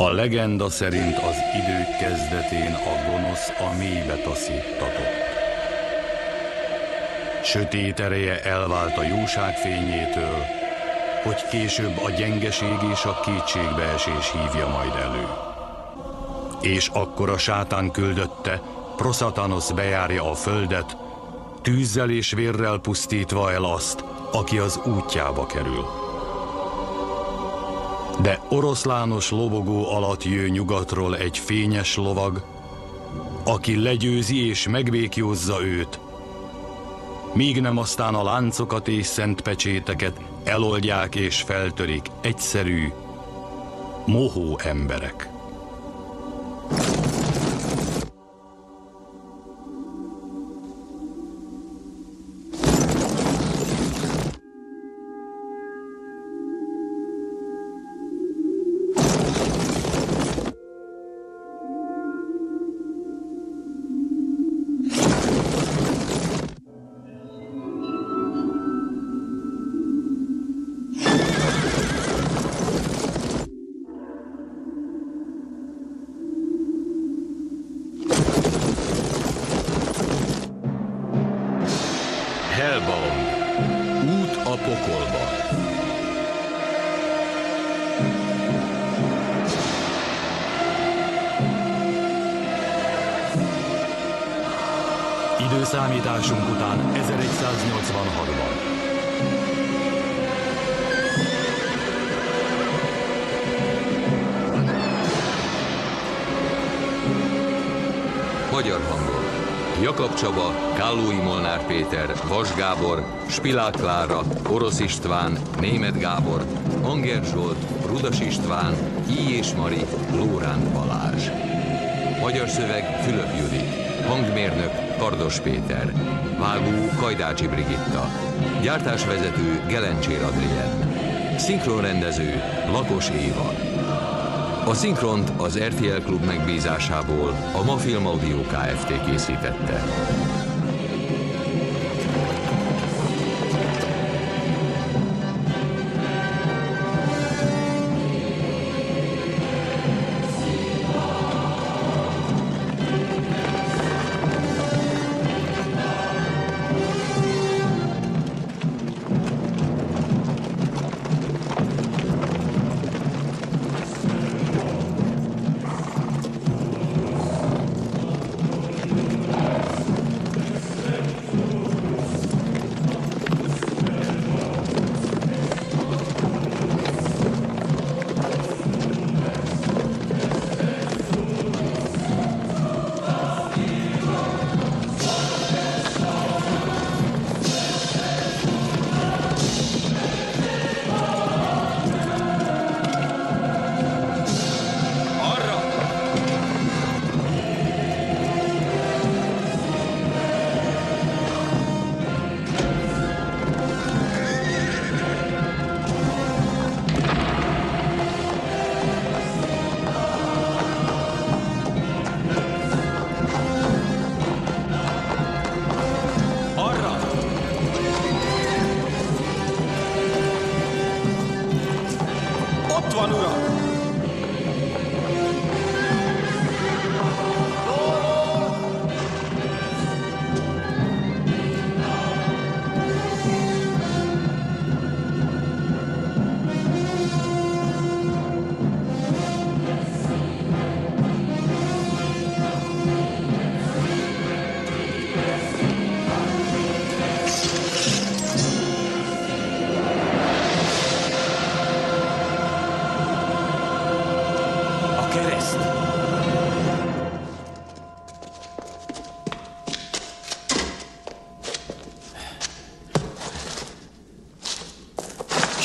A legenda szerint az idők kezdetén a gonosz a mélybe taszítatott. Sötét ereje elvált a jóság fényétől, hogy később a gyengeség és a kétségbeesés hívja majd elő. És akkor a sátán küldötte, Prosatanos bejárja a földet, tűzzel és vérrel pusztítva el azt, aki az útjába kerül. De oroszlános lobogó alatt jő nyugatról egy fényes lovag, aki legyőzi és megbékjózza őt, míg nem aztán a láncokat és szent pecséteket eloldják és feltörik egyszerű, mohó emberek. Spilák Klára, Orosz István, Német Gábor, Anger Zsolt, Rudas István, I. és Mari, Lóránt Balázs. Magyar szöveg Fülöp Judit. Hangmérnök Kardos Péter. Vágó Kajdácsi Brigitta. Gyártásvezető Gelencsér Adrien. Szinkronrendező Lakos Éva. A szinkront az RTL Klub megbízásából a Mafilm Audio Kft. készítette.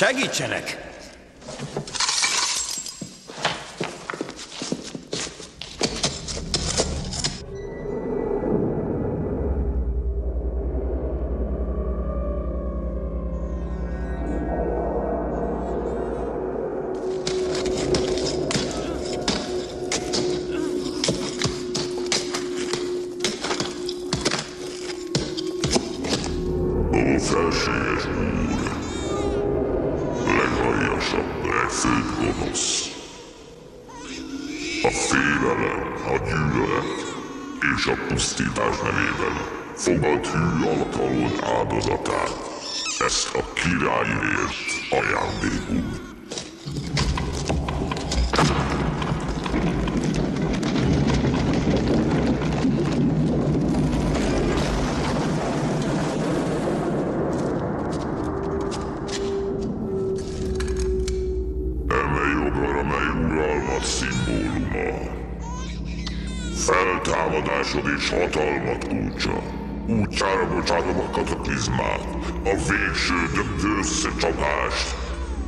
Segítsenek! Kataklizmát, a végső döntő összecsapást,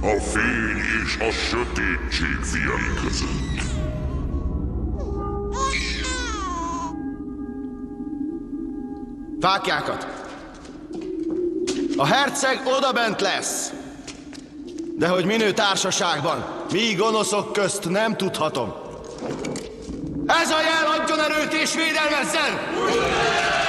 a fény és a sötétség fiai között. Fákjákat! A herceg odabent lesz! De hogy minő társaságban, mi gonoszok közt nem tudhatom. Ez a jel adjon erőt és védelmezzen! Készülök,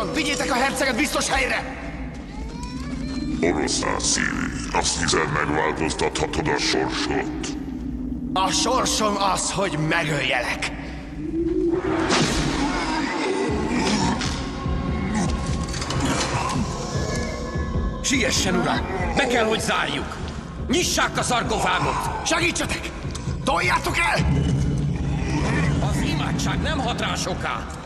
Gyorsan, vigyétek a herceget biztos helyre! Oroszlán szívi, azt hiszed megváltoztathatod a sorsot. A sorsom az, hogy megöljelek. Siessen, uram! Be kell, hogy zárjuk! Nyissák a szarkofágot! Segítsetek! Toljátok el! Az imádság nem hat rá soká!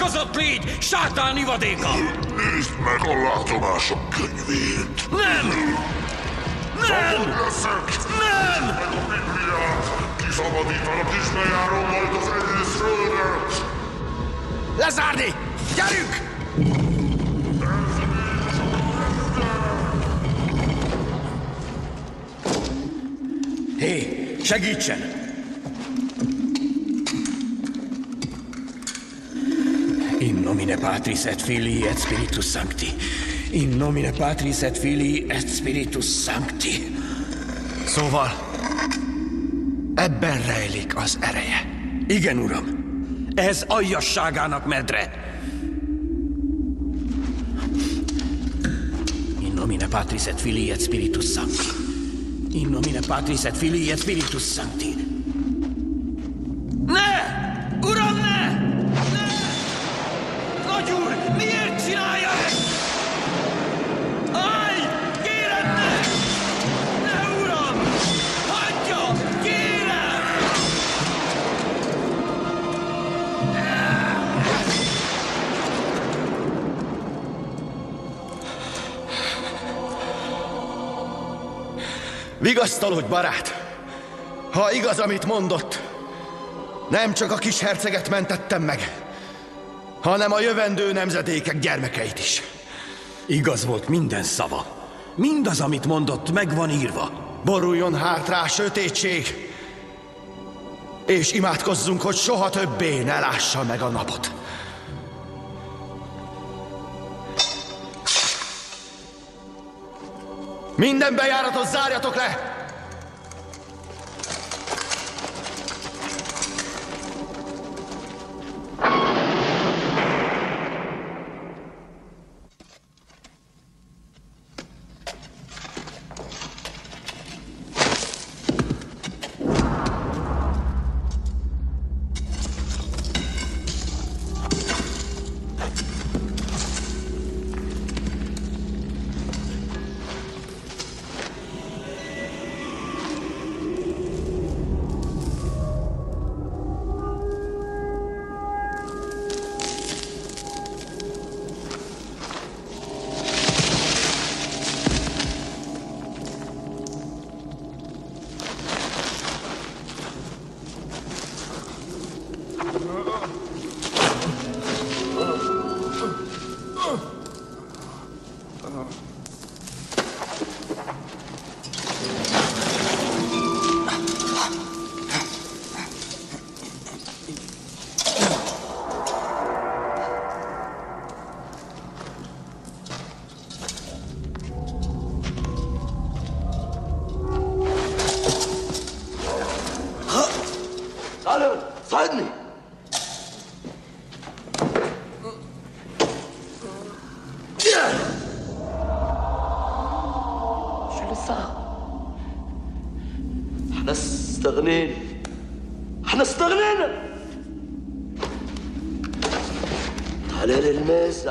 Átkozott légy, sátán ivadéka! Nézd meg a látomások könyvét! Nem! Szabad leszek! Nem! Meg a Bibliát! Kiszabadítanak és bejárom majd az egész földet! Lezárni! Gyerünk! Hé, segítsen! Nomine Patris et Filii et Spiritus Sancti. In nomine Patris et Filii et Spiritus Sancti. Szóval, ebben rejlik az ereje. Igen, uram. Ez aljasságának medre. In nomine Patris et Filii et Spiritus Sancti. In nomine Patris et Filii et Spiritus Sancti. Vigasztalodj, barát! Ha igaz, amit mondott, nem csak a kis herceget mentettem meg, hanem a jövendő nemzedékek gyermekeit is. Igaz volt minden szava. Mindaz, amit mondott, meg van írva. Boruljon hát rá sötétség, és imádkozzunk, hogy soha többé ne lássa meg a napot. Minden bejáratot zárjatok le!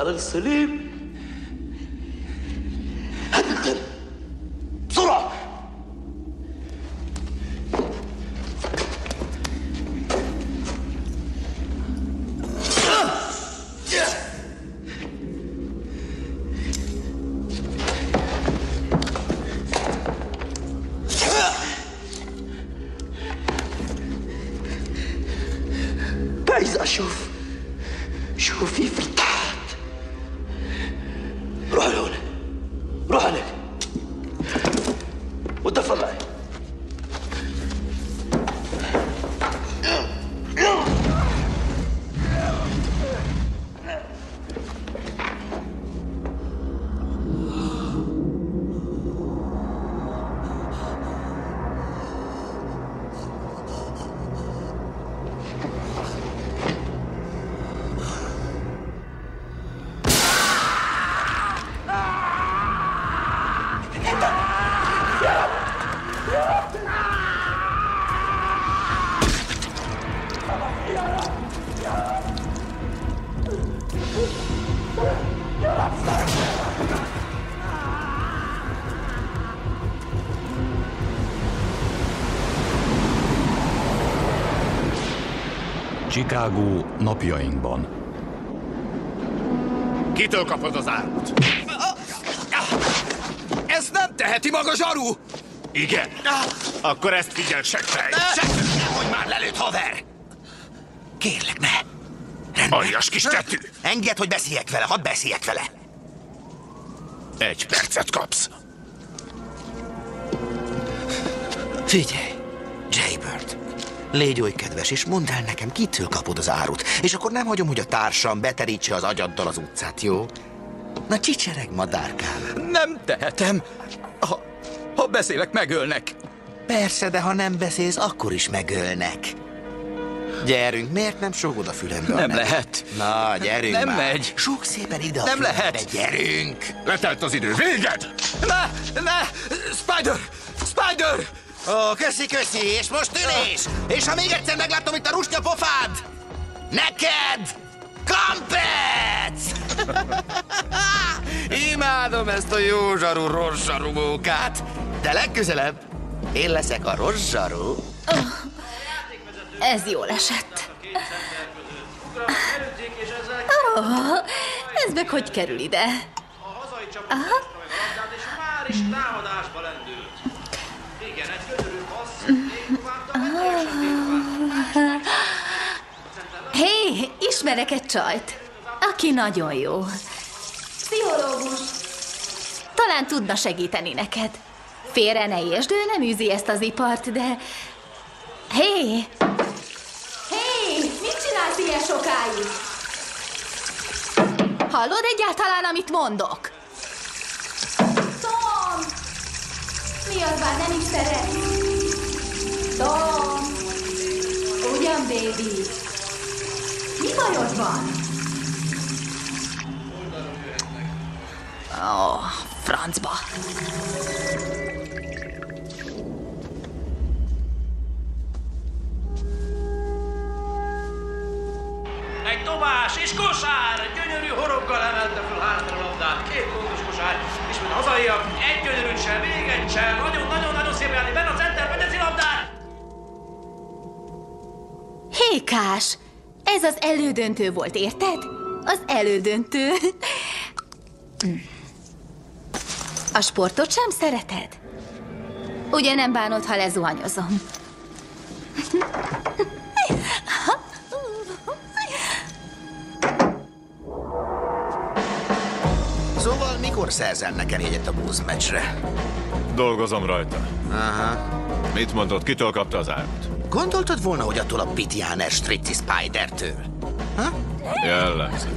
al-Salim Chicago napjainkban. Kitől kapod az árut? Ezt nem teheti maga zsaru! Igen. Akkor ezt figyel, seggfej. Hogy már lelőtt haver! Kérlek, ne! Rendben. Aljas kis tetű. Engedd, hogy beszéljek vele, hadd beszéljek vele! Egy percet kapsz. Figyelj, légy oly kedves, és mondd el nekem, kitől kapod az árut, és akkor nem hagyom, hogy a társam beterítse az agyaddal az utcát, jó? Na csicsereg, madárkám. Nem tehetem. Ha, ha beszélek, megölnek. Persze, de ha nem beszélsz, akkor is megölnek. Gyerünk, miért nem sógod a fülembe? Nem nevet? lehet. Na, gyerünk Nem már. megy. Súg szépen ide a Nem fülembe, lehet. gyerünk! Letelt az idő. Véged! Ne! Ne! Spider! Spider! Ó, köszi, köszi, és most ülés! És ha még egyszer meglátom itt a rustya pofád, neked kampec! Imádom ezt a jó zsarú, rossz zsarú mókát, de legközelebb én leszek a rossz zsarú. Ez jól esett. Ó, ez meg hogy kerül ide? Hé, ismerek egy csajt. Aki nagyon jó. Pszichológus. Talán tudna segíteni neked. Félre ne értsd, ő nem űzi ezt az ipart, de... Hé! Hé! Mit csinálsz ilyen sokáig? Hallod egyáltalán, amit mondok? Tom! Mi az már nem is szeret? Tom! Ugyan, baby? Mi bajod van? Ó, oh, francba. Egy dobás és kosár! Gyönyörű horoggal emelte fel hátra a labdát. Két pontos kosár. És mint hazaiak, egy gyönyörűt sem, még egy sem. Nagyon-nagyon-nagyon szép játék. Benne a Hékás! Ez az elődöntő volt, érted? Az elődöntő. A sportot sem szereted? Ugye nem bánod, ha lezuhanyozom? Szóval mikor szerzel nekem jegyet a blues meccsre? Dolgozom rajta. Aha. Mit mondott, kitől kapta az árut? Gondoltad volna, hogy attól a Pitianer Strici Spider-től? Jellemző.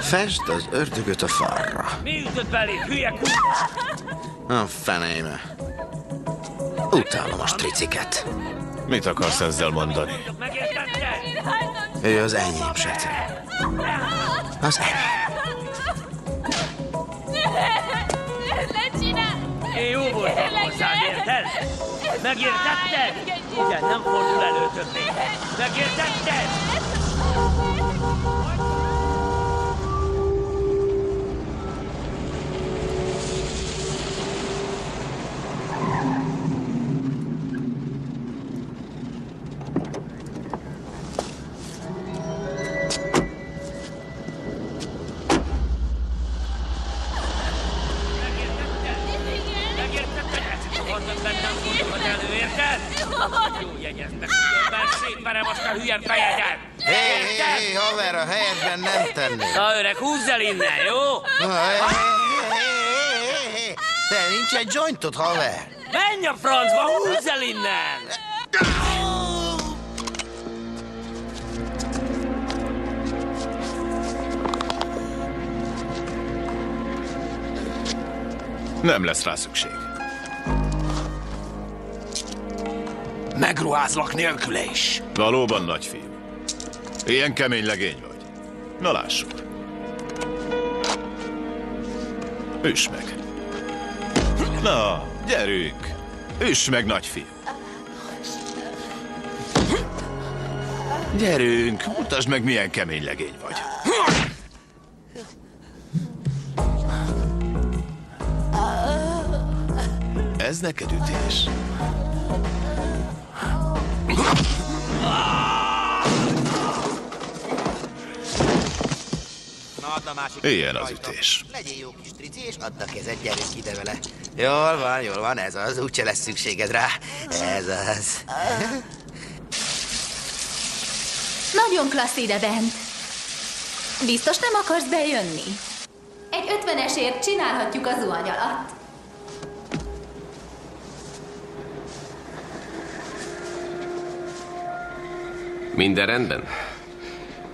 Fest az ördögöt a farra. Mi ütött belé, hülye. A fenéme. Utálom a striciket. Mit akarsz ezzel mondani? Ő az enyém, Setre. Az enyém. Ne csinálj! Én jó voltam hozzád, érted? Megértetted? Igen, nem fordul elő többé. Megértetted? Megértetted? Érted? Jó jegyeztek, különben szétverem azt a hülye fejedet! Hé, hé, hé, haver, a helyedben nem tennék. Na öreg, húzz el innen, jó? Te nincs egy jointod, haver? Menj a francba, húzz el innen! Nem lesz rá szükség. Megruházlak nélküle is. Valóban nagyfiú. Ilyen kemény legény vagy. Na lássuk. Üss meg. Na, gyerünk. Üss meg, nagyfiú. Gyerünk, mutasd meg, milyen kemény legény vagy. Ez neked ütés. Na, a másik. Ilyen az ütés. Legyél jó kis trici, és add a kezed, gyerünk ide vele. Jól van, jól van, ez az, úgyse lesz szükséged rá. Ez az. Nagyon klassz ide bent. Biztos nem akarsz bejönni? Egy ötvenesért csinálhatjuk a zuhany alatt. Minden rendben?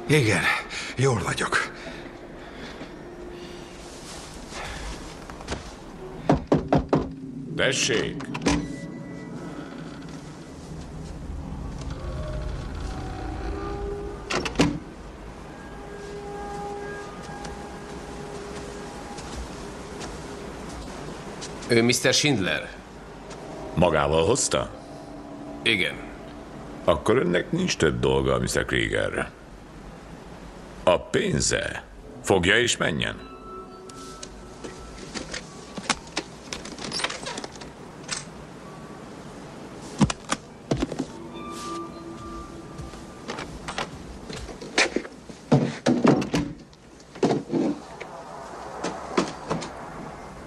Igen, jól vagyok. Tessék! Ő Mr. Schindler? Magával hozta? Igen. Akkor önnek nincs több dolga, Mr. Krieger. A pénze. Fogja és menjen.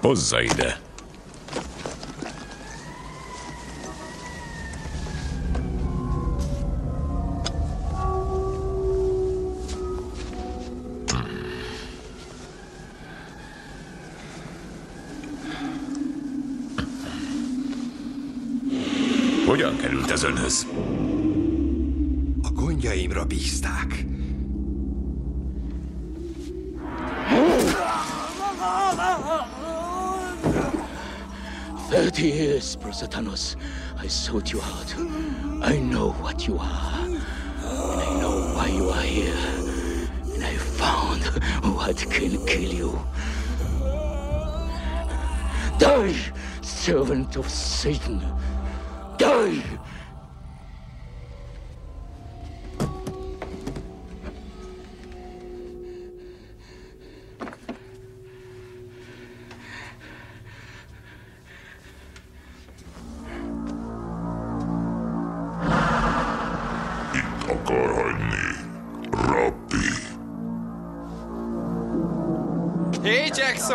Hozza ide. Hogyan került ez önhöz? A gondjaimra bízták. Thirty years, Prosatanos. I sought you out. I know what you are. And I know why you are here. And I found what can kill you. Die, servant of Satan. Die!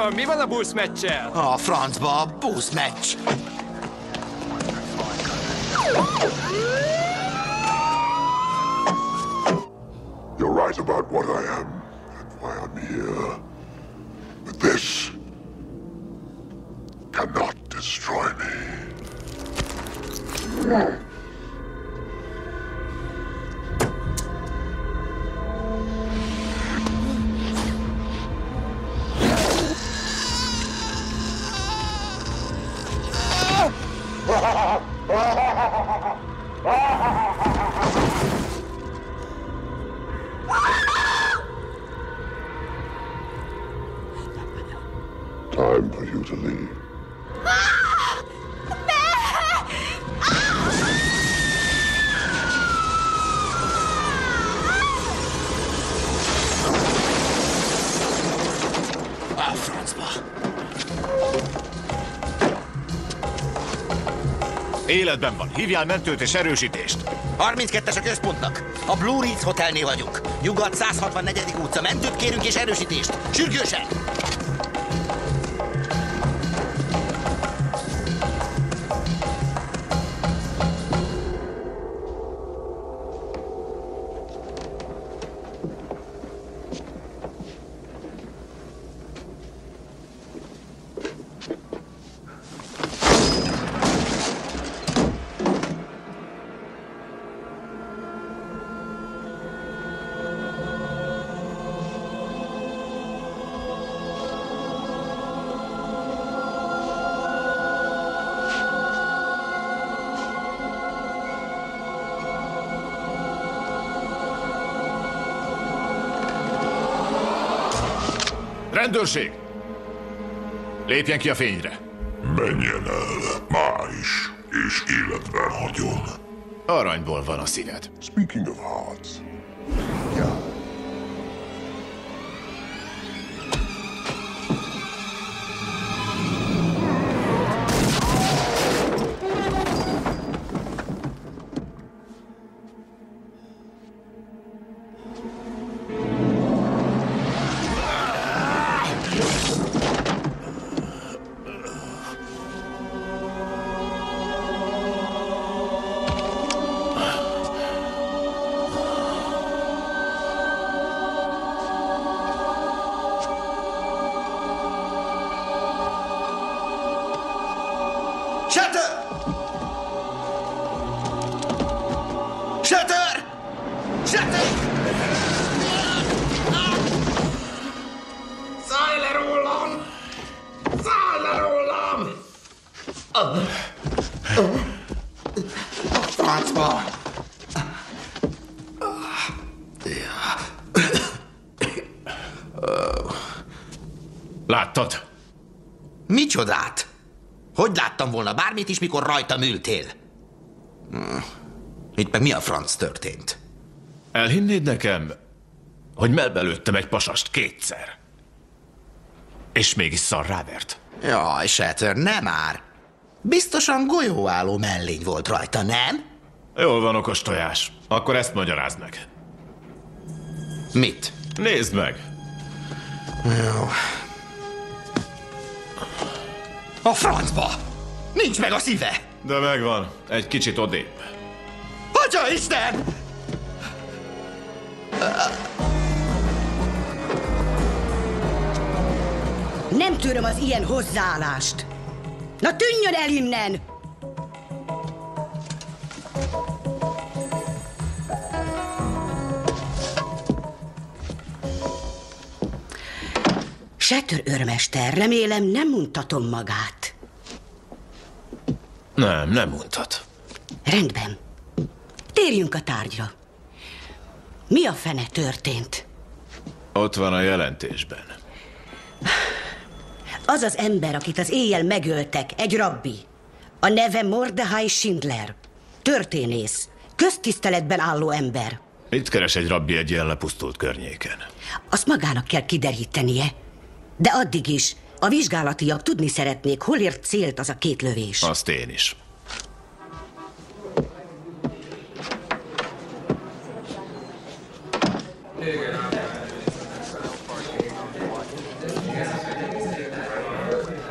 Jackson, mi van a Bulls meccsel? A francba a busz Életben van. Hívjál mentőt és erősítést. 32-es a központnak. A Blue Ritz Hotelnél vagyunk. Nyugat 164. utca. Mentőt kérünk és erősítést. Sürgősen! Rendőrség! Lépjen ki a fényre. Menjen el, ma is, és életben hagyom. Aranyból van a színed. Bármit is, mikor rajtam ültél? Hm. Itt meg mi a franc történt? Elhinnéd nekem, hogy melbelőttem egy pasast kétszer? És mégis szar rávert. Jaj, Shatter, nem már. Biztosan golyóálló mellény volt rajta, nem? Jól van, okos tojás. Akkor ezt magyarázd meg. Mit? Nézd meg! Jó. A francba! Nincs meg a szíve! De megvan. Egy kicsit odébb. Atya Isten! Nem tűröm az ilyen hozzáállást. Na tűnjön el innen! Setör őrmester, remélem nem mutatom magát. Nem, nem mutat. Rendben. Térjünk a tárgyra. Mi a fene történt? Ott van a jelentésben. Az az ember, akit az éjjel megöltek, egy rabbi. A neve Mordehai Schindler. Történész. Köztiszteletben álló ember. Itt keres egy rabbi egy ilyen lepusztult környéken. Azt magának kell kiderítenie. De addig is, a vizsgálatiak tudni szeretnék, hol ért célt az a két lövés. Azt én is.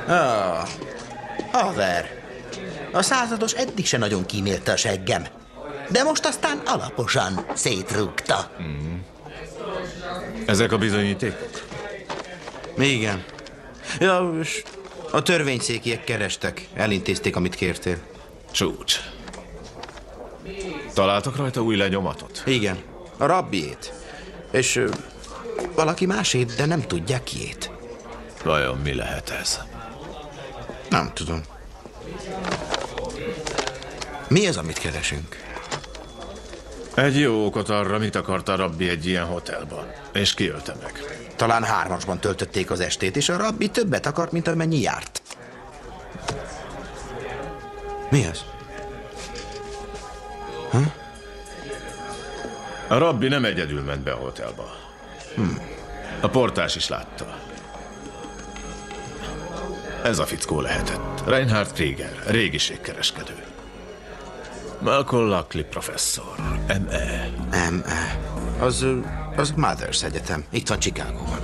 Ah, haver. A százados eddig se nagyon kímélte a seggem. De most aztán alaposan szétrúgta. Ezek a bizonyítékok? Igen. Ja, és a törvényszékiek kerestek. Elintézték, amit kértél. Csúcs. Találtak rajta új lenyomatot? Igen. A rabbiét. És ö, Valaki másét, de nem tudják kiét. Vajon mi lehet ez? nem tudom. Mi az, amit keresünk? Egy jó okot arra, mit akart a rabbi egy ilyen hotelban. És kiölte meg. Talán hármasban töltötték az estét, és a rabbi többet akart, mint amennyi járt. Mi az? A rabbi nem egyedül ment be a hotelba. Hm. A portás is látta. Ez a fickó lehetett. Reinhard Krieger, régiségkereskedő. Malcolm Luckley professzor. ME. ME. Az, az Mothers Egyetem. Itt van Chicagóban.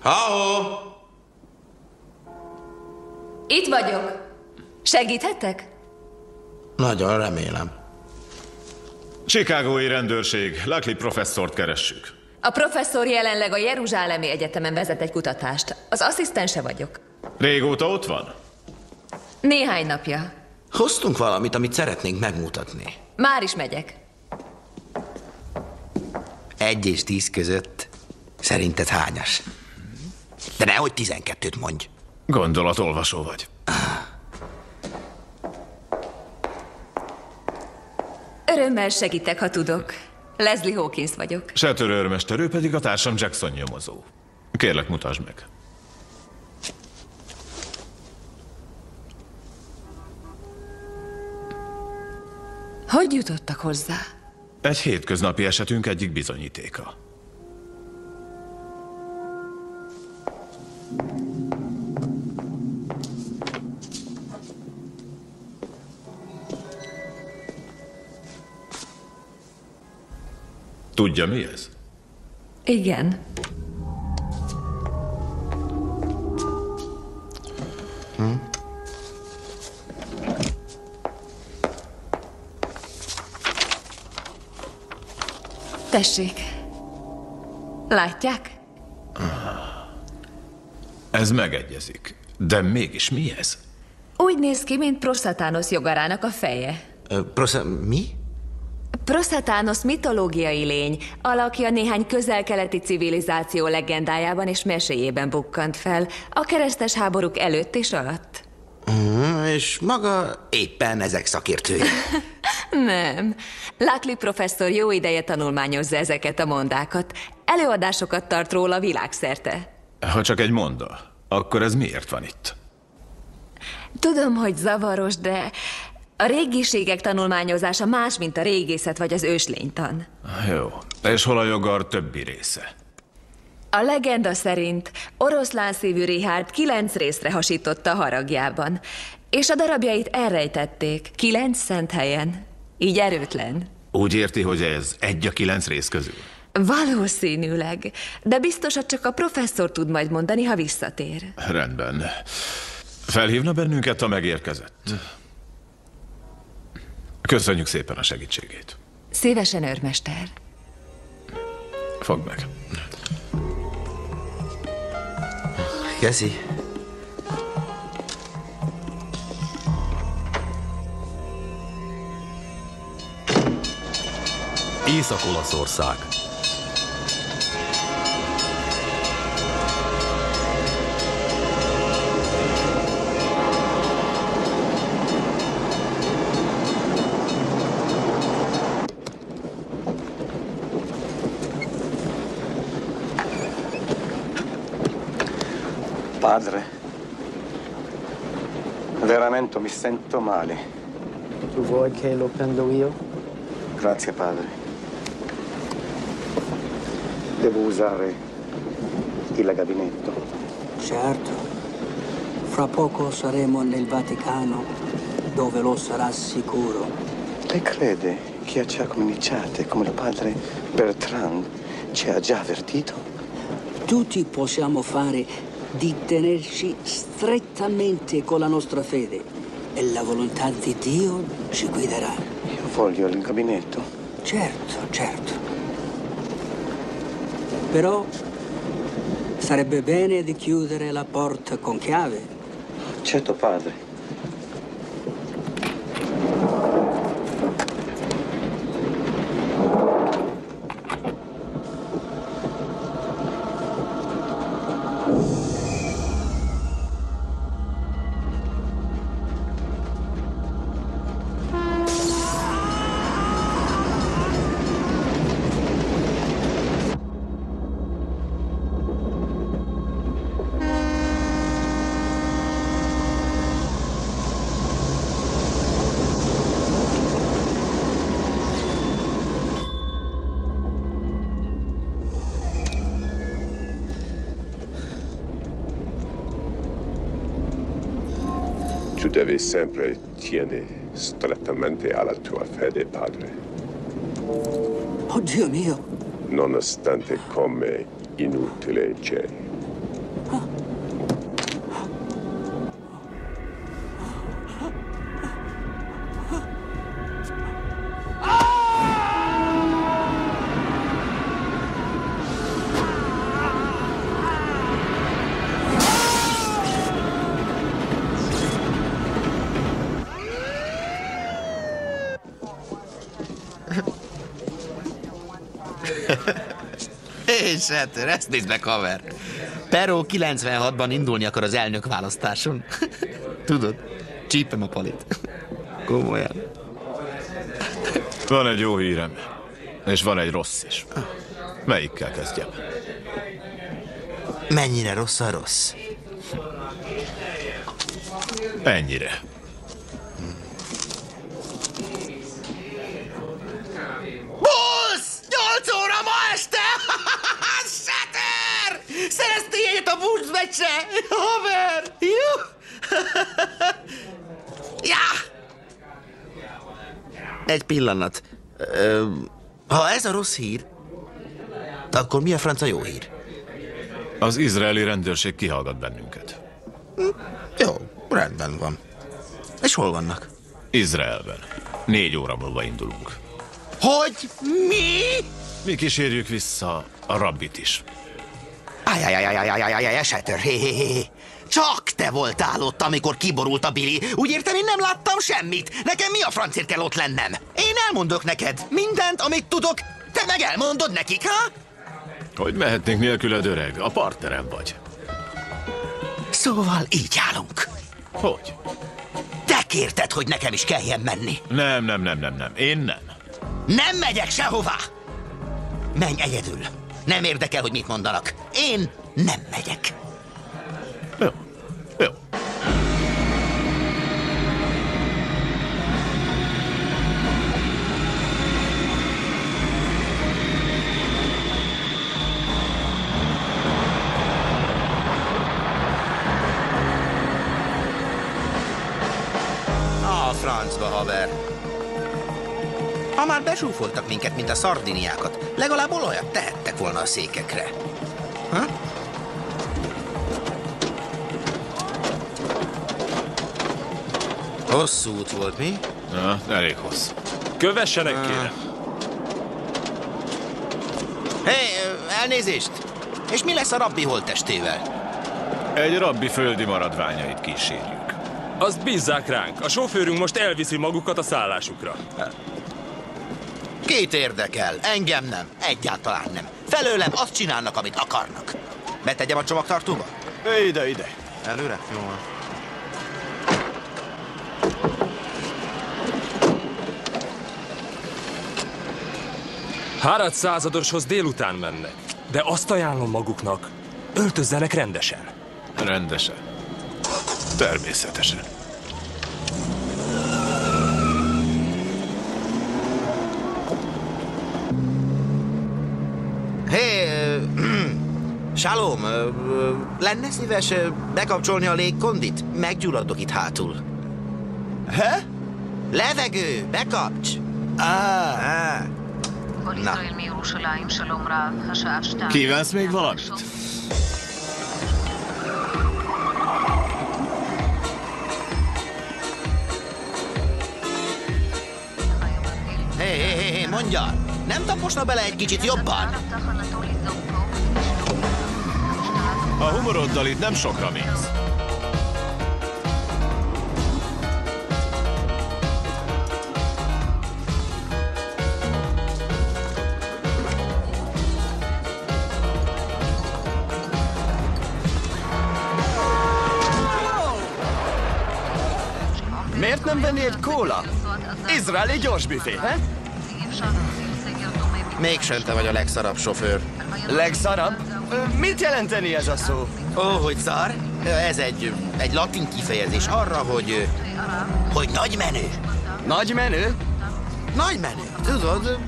Ha-ho! Itt vagyok. Segíthetek? Nagyon remélem. Chicagói rendőrség, Luckley professzort keressük. A professzor jelenleg a Jeruzsálemi Egyetemen vezet egy kutatást. Az asszisztense vagyok. Régóta ott van? Néhány napja. Hoztunk valamit, amit szeretnénk megmutatni. Már is megyek. Egy és tíz között szerinted hányas? De nehogy tizenkettőt mondj. Gondolatolvasó vagy. Örömmel segítek, ha tudok. Leslie Hawkins vagyok. Setter őrmester, ő pedig a társam Jackson nyomozó. Kérlek, mutasd meg. Hogy jutottak hozzá? Egy hétköznapi esetünk egyik bizonyítéka. Tudja, mi ez? Igen. Hm? Tessék. Látják? Ez megegyezik. De mégis mi ez? Úgy néz ki, mint Prostatánosz jogarának a feje. Ö, prosza... Mi? Prostatánosz mitológiai lény, alakja néhány közel-keleti civilizáció legendájában és meséjében bukkant fel, a keresztes háborúk előtt és alatt. Mm, és maga éppen ezek szakértői. Nem. Luckley professzor jó ideje tanulmányozza ezeket a mondákat. Előadásokat tart róla világszerte. Ha csak egy monda, akkor ez miért van itt? Tudom, hogy zavaros, de a régiségek tanulmányozása más, mint a régészet vagy az őslénytan. Jó. És hol a jogar többi része? A legenda szerint oroszlán szívű Richard kilenc részre hasította haragjában, és a darabjait elrejtették, kilenc szent helyen. Így erőtlen. Úgy érti, hogy ez egy a kilenc rész közül? Valószínűleg, de biztosat csak a professzor tud majd mondani, ha visszatér. Rendben. Felhívna bennünket, ha megérkezett. Köszönjük szépen a segítségét. Szívesen, őrmester. Fogd meg. Keszi. Észak-Olaszország. Padre, veramente mi sento male. Tu vuoi che lo prendo io? Grazie, padre. Devo usare il gabinetto. Certo. Fra poco saremo nel Vaticano, dove lo sarà sicuro. Lei crede che a Giacomo Iniziate, come il padre Bertrand, ci ha già avvertito? Tutti possiamo fare di tenerci strettamente con la nostra fede e la volontà di Dio ci guiderà. Io voglio il gabinetto. Certo, certo. Però sarebbe bene di chiudere la porta con chiave. Certo, padre. Devi sempre tieni strettamente alla tua fede, padre, Oh Dio mio, nonostante come inutile c'è. Hát, ezt nézd meg, haver. Peró 96-ban indulni akar az elnök választáson. Tudod, csípem a palit. Komolyan. Van egy jó hírem, és van egy rossz is. Melyikkel kezdjem? Mennyire rossz a rossz? Ennyire. Egy pillanat. Ö, ha ez a rossz hír, akkor mi a franca jó hír? Az izraeli rendőrség kihallgat bennünket. Hm? Jó, rendben van. És hol vannak? Izraelben. Négy óra múlva indulunk. Hogy? Mi? Mi kísérjük vissza a rabbit is. Ajajajajajajajaj. Csak te voltál ott, amikor kiborult a Billy. Úgy értem, én nem láttam semmit. Nekem mi a francért kell ott lennem? Én elmondok neked mindent, amit tudok, te meg elmondod nekik, ha? Hogy mehetnénk nélküled, öreg? A partnerem vagy. Szóval így állunk. Hogy? Te kérted, hogy nekem is kelljen menni. Nem, nem, nem, nem, nem. Én nem. Nem megyek sehová. Menj egyedül. Nem érdekel, hogy mit mondanak. Én nem megyek. Jó. Francba, haver. Ha már besúfoltak minket, mint a szardiniákat, legalább olajat tehettek volna a székekre. Ha? Hosszú út volt, mi? Na, elég hosszú. Kövessenek, kérem. Hé, hey, elnézést! És mi lesz a rabbi holttestével? Egy rabbi földi maradványait kísérjük. Azt bízzák ránk. A sofőrünk most elviszi magukat a szállásukra. Két érdekel, engem nem, egyáltalán nem. Felőlem azt csinálnak, amit akarnak. Betegyem a csomagtartóba? Ide, ide. Előre? Jó van. Hárad századoshoz délután mennek, de azt ajánlom maguknak, öltözzenek rendesen. Rendesen. Természetesen. Hé, hey, ö, lenne szíves bekapcsolni a légkondit? Meggyulladok itt hátul. He? Levegő, bekapcs! Ah, ah. Na, Kívánsz még valamit? hé, hé, hé, hé, mondja! Nem taposna bele egy kicsit jobban? A humoroddal itt nem sokra mész. Egy kóla? Izraeli gyors büfé, he? Mégsem te vagy a legszarabb sofőr. Legszarabb? Mit jelenteni ez a szó? Ó, hogy szar? Ez egy, egy latin kifejezés arra, hogy... hogy nagy menő. Nagy menő? Nagy menő, tudod?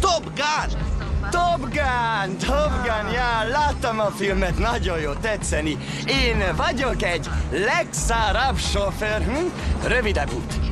Top Gun! Top Gun! Top Gun, já, láttam a filmet, nagyon jó, tetszeni. Én vagyok egy legszárabb sofőr, hm? Rövidebb út.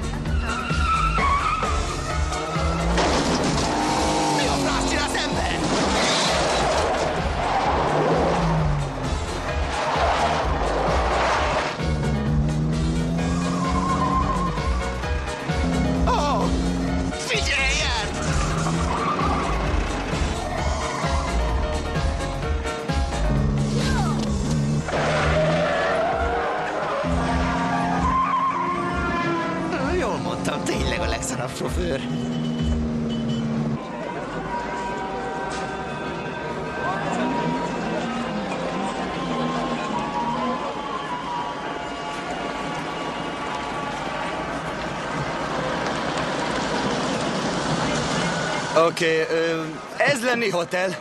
Oké, okay, ez lenni hotel.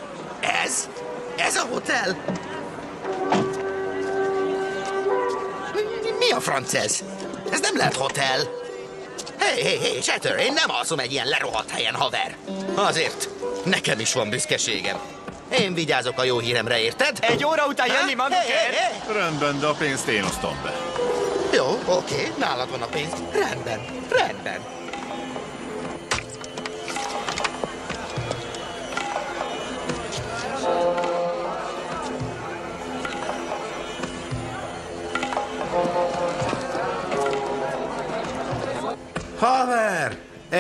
Ez? Ez a hotel? Mi, a franc ez? Ez nem lehet hotel. Hé, hé, hé, Shatter, én nem alszom egy ilyen lerohadt helyen, haver. Azért, nekem is van büszkeségem. Én vigyázok a jó híremre, érted? Egy óra után jönni Hé, magukért. hé, hé. Rendben, de a pénzt én osztom be. Jó, oké, nálad van a pénz. Rendben, rendben.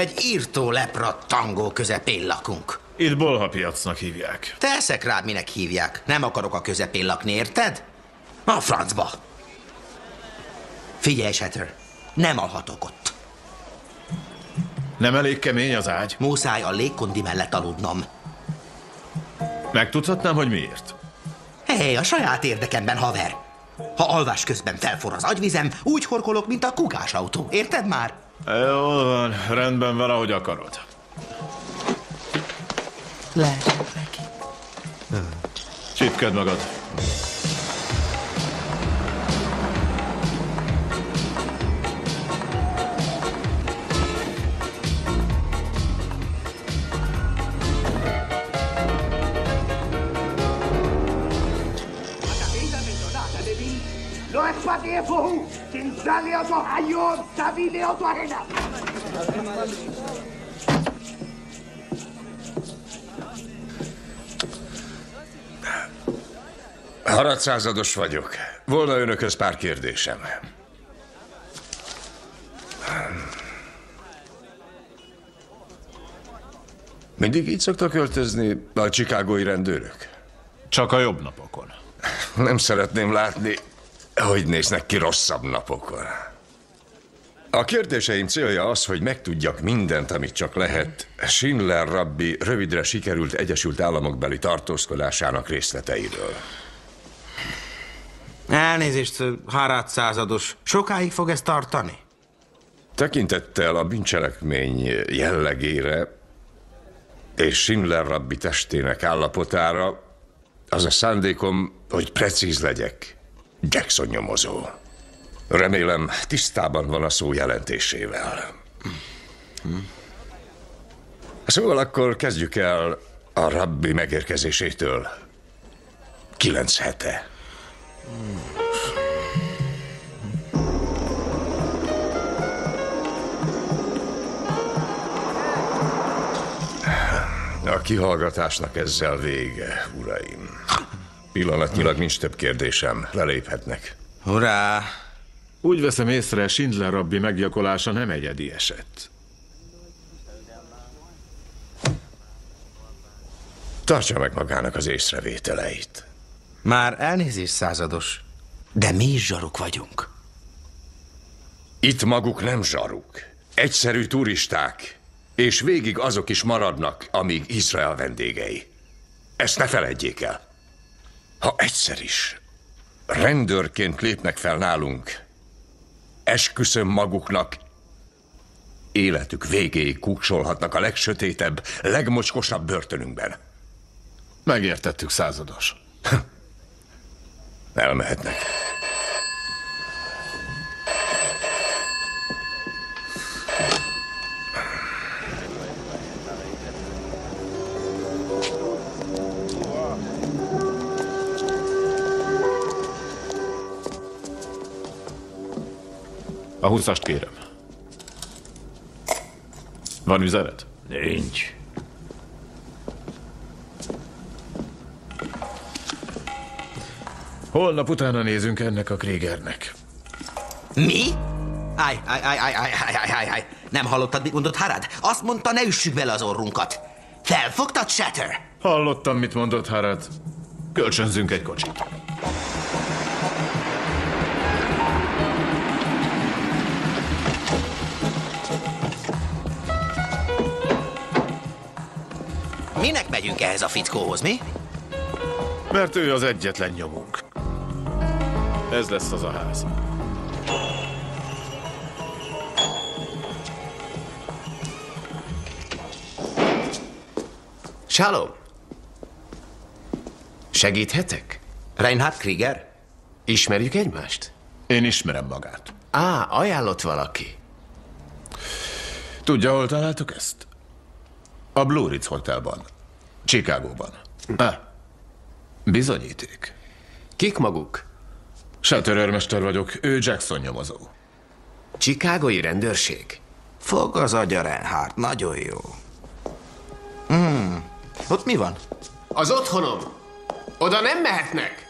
Egy írtó lepra tangó közepén lakunk. Itt Bolha piacnak hívják. Teszek rád, minek hívják. Nem akarok a közepén lakni, érted? A francba. Figyelj, Shatter, nem alhatok ott. Nem elég kemény az ágy? Muszáj a légkondi mellett aludnom. Megtudhatnám, hogy miért? Hé, hey, a saját érdekemben, haver. Ha alvás közben felfor az agyvizem, úgy horkolok, mint a kugás autó. Érted már? Jól van, rendben van, ahogy akarod. Leesett neki. Csipked magad. Läuft, was ihr verhucht! Dale a tu ajayor, dale a tu arena. Haradszázados vagyok. Volna önököz pár kérdésem. Mindig így szoktak öltözni a csikágói rendőrök? Csak a jobb napokon. Nem szeretném látni hogy néznek ki rosszabb napokon. A kérdéseim célja az, hogy megtudjak mindent, amit csak lehet Schindler rabbi rövidre sikerült Egyesült Államokbeli tartózkodásának részleteiről. Elnézést, Harát százados. Sokáig fog ez tartani? Tekintettel a bűncselekmény jellegére és Schindler rabbi testének állapotára, az a szándékom, hogy precíz legyek. Jackson nyomozó. Remélem, tisztában van a szó jelentésével. Szóval akkor kezdjük el a rabbi megérkezésétől. Kilenc hete. A kihallgatásnak ezzel vége, uraim. Pillanatnyilag nincs több kérdésem. Leléphetnek. Hurrá! Úgy veszem észre, Schindler rabbi meggyilkolása nem egyedi eset. Tartsa meg magának az észrevételeit. Már elnézés százados, de mi is zsaruk vagyunk. Itt maguk nem zsaruk. Egyszerű turisták. És végig azok is maradnak, amíg Izrael vendégei. Ezt ne feledjék el. Ha egyszer is rendőrként lépnek fel nálunk, esküszöm maguknak, életük végéig kuksolhatnak a legsötétebb, legmocskosabb börtönünkben. Megértettük, százados. Elmehetnek. A húszast kérem. Van üzenet? Nincs. Holnap utána nézünk ennek a Kriegernek. Mi? Állj, állj, állj, állj, állj, állj, állj, állj. Nem hallottad, mit mondott Harad? Azt mondta, ne üssük bele az orrunkat. Felfogtad, Shatter? Hallottam, mit mondott Harad. Kölcsönzünk egy kocsit. Minek megyünk ehhez a fickóhoz, mi? Mert ő az egyetlen nyomunk. Ez lesz az a ház. Shalom. Segíthetek? Reinhard Krieger? Ismerjük egymást? Én ismerem magát. Á, ajánlott valaki. Tudja, hol találtuk ezt? A Blue Ritz Hotelban. Chicagóban. Ah, bizonyíték. Kik maguk? Shatter őrmester vagyok, ő Jackson nyomozó. Chicagói rendőrség? Fog az agya, Reinhardt, nagyon jó. Hmm. Ott mi van? Az otthonom. Oda nem mehetnek.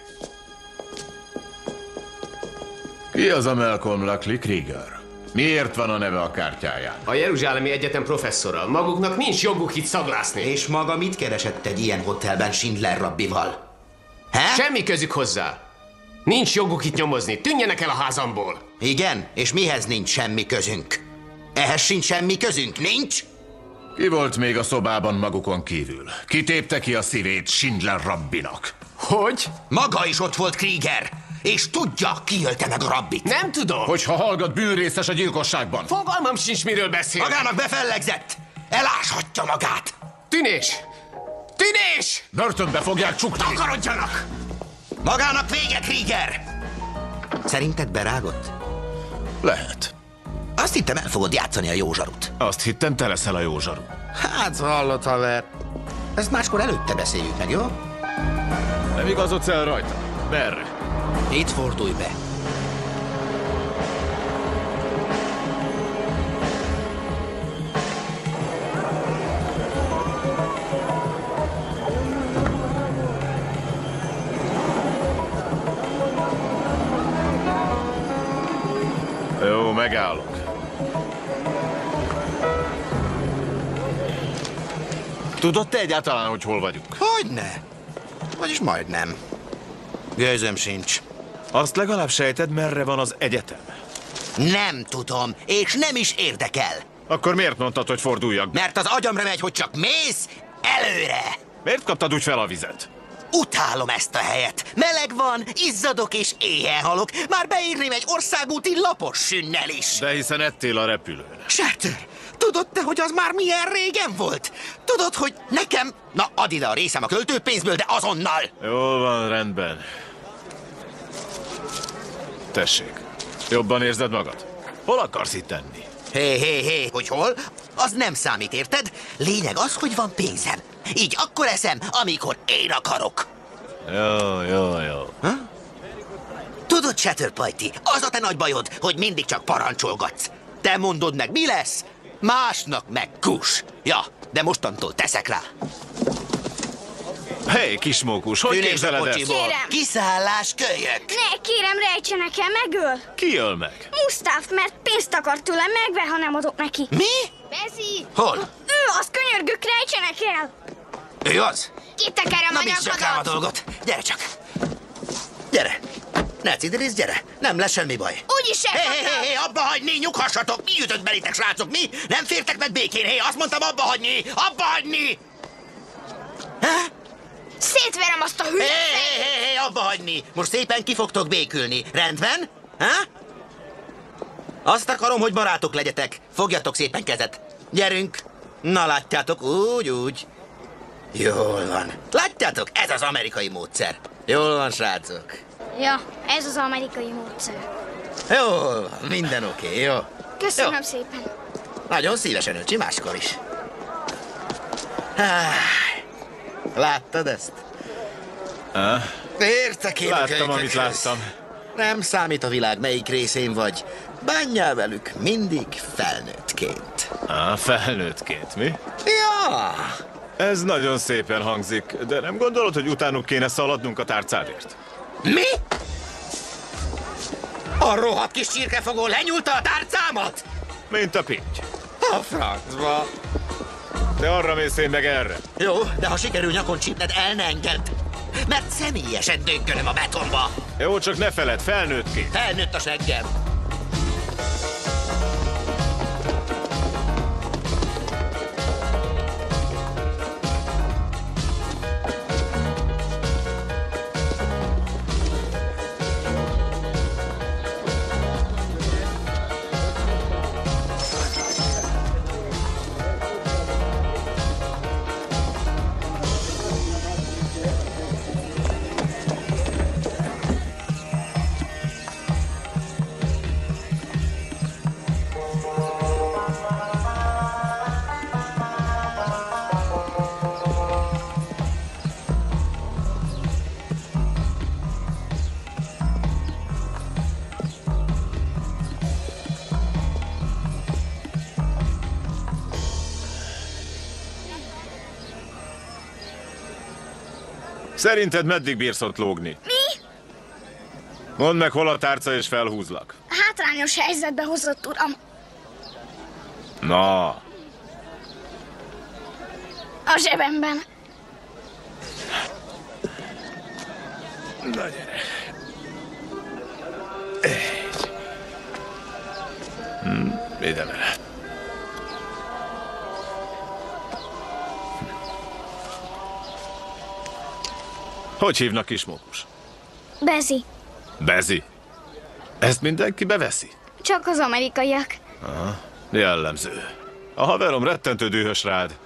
Ki az a Malcolm Luckley Krieger? Miért van a neve a kártyáján? A Jeruzsálemi Egyetem professzora. Maguknak nincs joguk itt szaglászni. És maga mit keresett egy ilyen hotelben Schindler rabbival? He? Semmi közük hozzá. Nincs joguk itt nyomozni. Tűnjenek el a házamból. Igen? És mihez nincs semmi közünk? Ehhez sincs semmi közünk, nincs? Ki volt még a szobában magukon kívül? Ki tépte ki a szívét Schindler rabbinak? Hogy? Maga is ott volt Krieger, és tudja, ki ölte meg a rabbit. Nem tudom. Hogyha hallgat bűnrészes a gyilkosságban. Fogalmam sincs, miről beszél. Magának befellegzett! Eláshatja magát! Tűnés! Tűnés! Börtönbe fogják csukni! Takarodjanak! Magának vége, Krieger! Szerinted berágott? Lehet. Azt hittem, el fogod játszani a jó zsarut. Azt hittem, te leszel a jó zsaru. Hát, hallott, haver. Ezt máskor előtte beszéljük meg, jó? Nem igazodsz el rajta? Merre? Itt fordulj be. Jó, megállok. Tudod te egyáltalán, hogy hol vagyunk? Hogyne? Vagyis majdnem. Gőzöm sincs. Azt legalább sejted, merre van az egyetem? Nem tudom, és nem is érdekel. Akkor miért mondtad, hogy forduljak? be? Mert az agyamra megy, hogy csak mész előre. Miért kaptad úgy fel a vizet? Utálom ezt a helyet. Meleg van, izzadok és éjjel halok. Már beírném egy országúti lapos sünnel is. De hiszen ettél a repülőn. Sertő, tudod te, hogy az már milyen régen volt? Tudod, hogy nekem... Na, add ide a részem a költőpénzből, de azonnal! Jól van, rendben. Tessék, jobban érzed magad? Hol akarsz itt enni? Hé, hé, hé, hogy hol? Az nem számít, érted? Lényeg az, hogy van pénzem. Így akkor eszem, amikor én akarok. Jó, jó, jó. Ha? Tudod, Shatterpajti, az a te nagy bajod, hogy mindig csak parancsolgatsz. Te mondod meg, mi lesz? Másnak meg kus. Ja, de mostantól teszek rá. Hé, kismókus, hogy a képzeled ezt? kocsiból. Kiszállás, kölyök. Ne, kérem, rejtsenek el, megöl! Ki öl meg? Mustafa, mert pénzt akar tőlem, megver, ha nem adok neki. Mi? Bezi! Hol? Ő az, könyörgök, rejtsenek el! Ő az? Kitekerem Na, a csak rám a dolgot. Gyere csak. Gyere. Ne cidrisz, gyere. Nem lesz semmi baj. Úgyis Hé, hé, hé, hé, abba hagyni, nyughassatok! Mi ütött belétek, srácok, mi? Nem fértek meg békén, hé, azt mondtam abba hagyni! Abba hagyni! Szétverem azt a Hé, hülye hé, hé, hé, abba hagyni! Most szépen ki fogtok békülni. Rendben? Ha? Azt akarom, hogy barátok legyetek. Fogjatok szépen kezet. Gyerünk. Na, látjátok, úgy, úgy. Jól van. Látjátok, ez az amerikai módszer. Jól van, srácok. Ja, ez az amerikai módszer. Jól van, minden oké, okay, jó? Köszönöm Jó. szépen. Nagyon szívesen, öcsi, máskor is. Áh, Láttad ezt? Ah, Értek én a láttam, kölykökhöz. amit láttam. Nem számít a világ melyik részén vagy. Bánjál velük mindig felnőttként. Á, felnőttként, mi? Ja! Ez nagyon szépen hangzik, de nem gondolod, hogy utánuk kéne szaladnunk a tárcádért? Mi? A rohadt kis csirkefogó lenyúlta a tárcámat? Mint a pinty. A francba. Te arra mész, én meg erre. Jó, de ha sikerül nyakon csípned, el ne engedd. Mert személyesen döggölöm a betonba. Jó, csak ne feled, felnőttként. Felnőtt a seggem. Szerinted meddig bírsz ott lógni? Mi? Mondd meg, hol a tárca, és felhúzlak. Hátrányos helyzetbe hozott, uram. Na, A zsebemben. Na gyere. Egy. Hm, ide vele. Hogy hívnak kismókus? Bezi. Bezi. Ezt mindenki beveszi? Csak az amerikaiak. Aha, jellemző. A haverom rettentő dühös rád.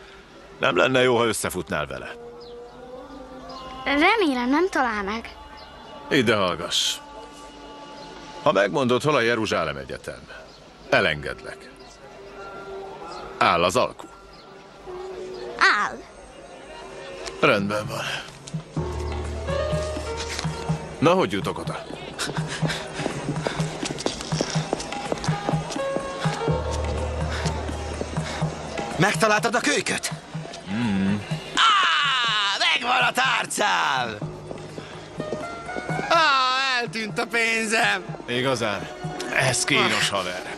Nem lenne jó, ha összefutnál vele. Remélem nem talál meg. Ide hallgass. Ha megmondod, hol a Jeruzsálem Egyetem, elengedlek. Áll az alku. Áll. Rendben van. Na, hogy jutok oda? Megtaláltad a kölyköt? Mm. Á, megvan a tárcám! Á, eltűnt a pénzem! Igazán? Ez kínos haver.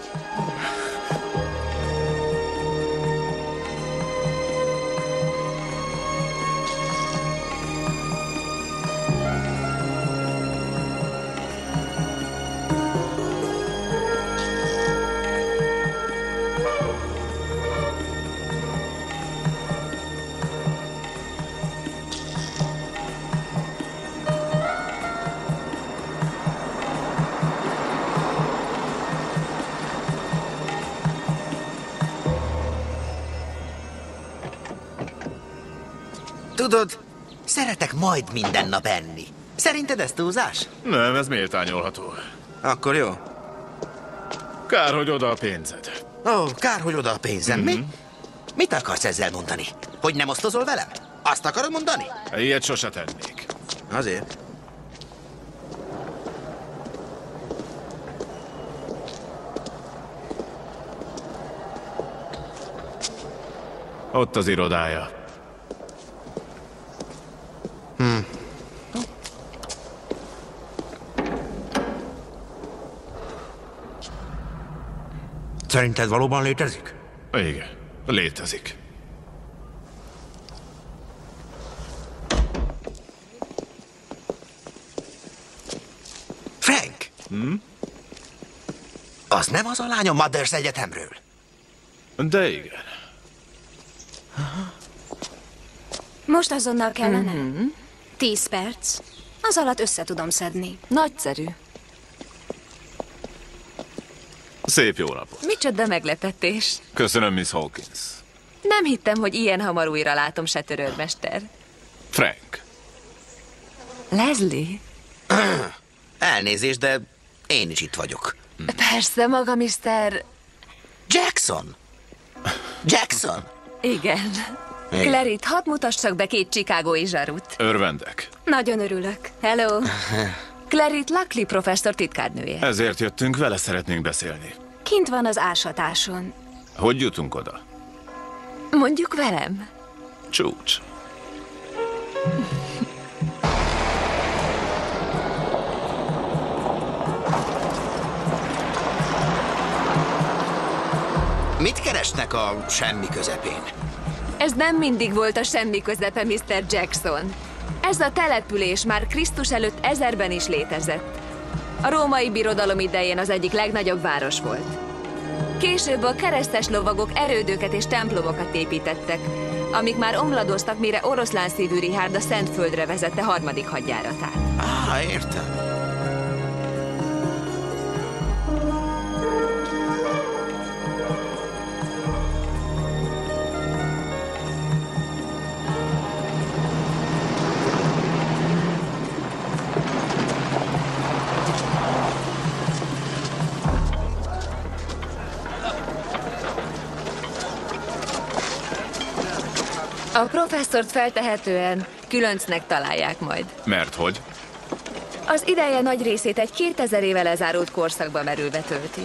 Tudod, szeretek majd minden nap enni. Szerinted ez túlzás? Nem, ez méltányolható. Akkor jó. Kár, hogy oda a pénzed. Ó, kár, hogy oda a pénzem, mi? Mit akarsz ezzel mondani? Hogy nem osztozol velem? Azt akarod mondani? Ilyet sose tennék. Azért. Ott az irodája. Szerinted valóban létezik? Igen, létezik. Frank! Hm? Az nem az a lány a Mothers Egyetemről? De igen. Most azonnal kellene? Mm-hmm. Tíz perc. Az alatt össze tudom szedni. Nagyszerű. Szép jó napot. Micsoda meglepetés. Köszönöm, Miss Hawkins. Nem hittem, hogy ilyen hamar újra látom se törőrmester. Frank. Leslie? Elnézést, de én is itt vagyok. Persze, maga, Mr. Jackson! Jackson! Igen. Igen. Clarit, hadd mutassak be két chicagói zsarut. Örvendek. Nagyon örülök. Hello. Clarit Luckly professzor titkárnője. Ezért jöttünk, vele szeretnénk beszélni. Kint van az ásatáson. Hogy jutunk oda? Mondjuk velem. Csúcs. Mit keresnek a semmi közepén? Ez nem mindig volt a semmi közepe, Mr. Jackson. Ez a település már Krisztus előtt ezerben is létezett. A római birodalom idején az egyik legnagyobb város volt. Később a keresztes lovagok erődöket és templomokat építettek, amik már omladoztak, mire oroszlán szívű Richard a Szentföldre vezette harmadik hadjáratát. Á, értem. Professzort feltehetően különcnek találják majd. Mert hogy? Az ideje nagy részét egy 2000 éve lezárult korszakba merülve tölti.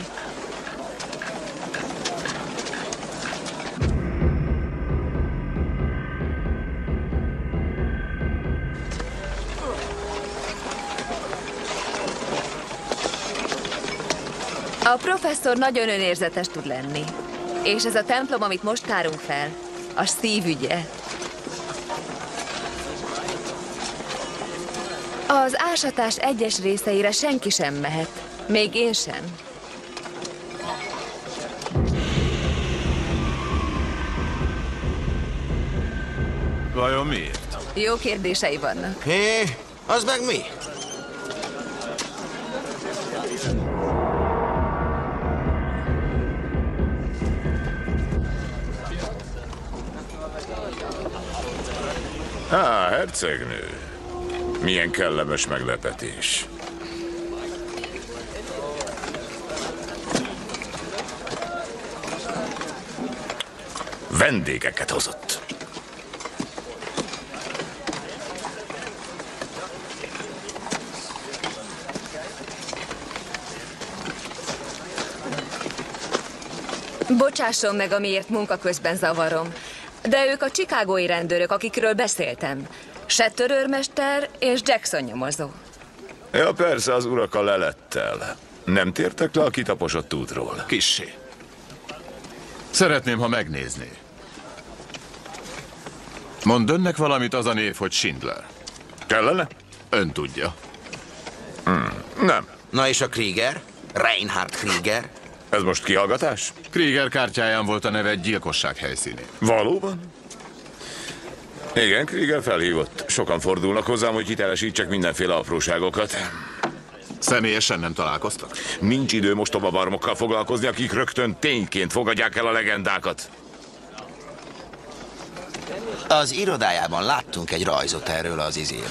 A professzor nagyon önérzetes tud lenni. És ez a templom, amit most tárunk fel, a szívügye. Az ásatás egyes részeire senki sem mehet. Még én sem. Vajon miért? Jó kérdései vannak. Hé, az meg mi? Á, hercegnő. Milyen kellemes meglepetés. Vendégeket hozott. Bocsásson meg, amiért munka közben zavarom. De ők a csikágói rendőrök, akikről beszéltem. Se törőrmester és Jackson nyomozó. Ja, persze, az urak a lelettel. Nem tértek le a kitaposott útról. Kissé. Szeretném, ha megnézné. Mond önnek valamit az a név, hogy Schindler. Kellene? Ön tudja. Hmm, nem. Na és a Krieger? Reinhard Krieger? Ez most kihallgatás? Krieger kártyáján volt a neve egy gyilkosság helyszínén. Valóban? Igen, Krieger felhívott. Sokan fordulnak hozzám, hogy hitelesítsek mindenféle apróságokat. Személyesen nem találkoztak? Nincs idő mostoba barmokkal foglalkozni, akik rögtön tényként fogadják el a legendákat. Az irodájában láttunk egy rajzot erről az izéről.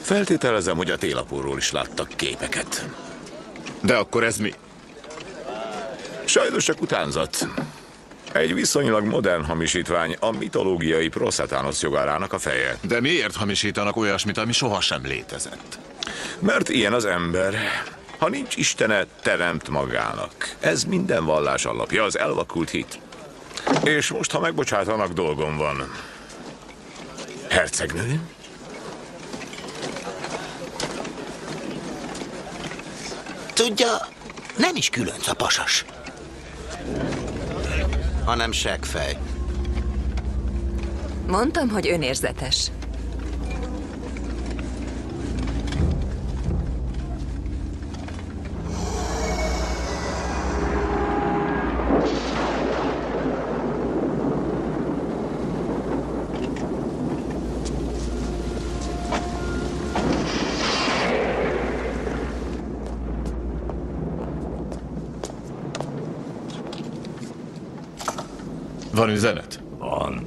Feltételezem, hogy a télapóról is láttak képeket. De akkor ez mi? Sajnos csak utánzat. Egy viszonylag modern hamisítvány a mitológiai Prosztánosz jogárának a feje. De miért hamisítanak olyasmit, ami sohasem létezett? Mert ilyen az ember. Ha nincs Istene, teremt magának. Ez minden vallás alapja, az elvakult hit. És most, ha megbocsátanak, dolgom van. Hercegnő? Tudja, nem is különc a pasas. Hanem seggfej. Mondtam, hogy önérzetes. Van üzenet? Van.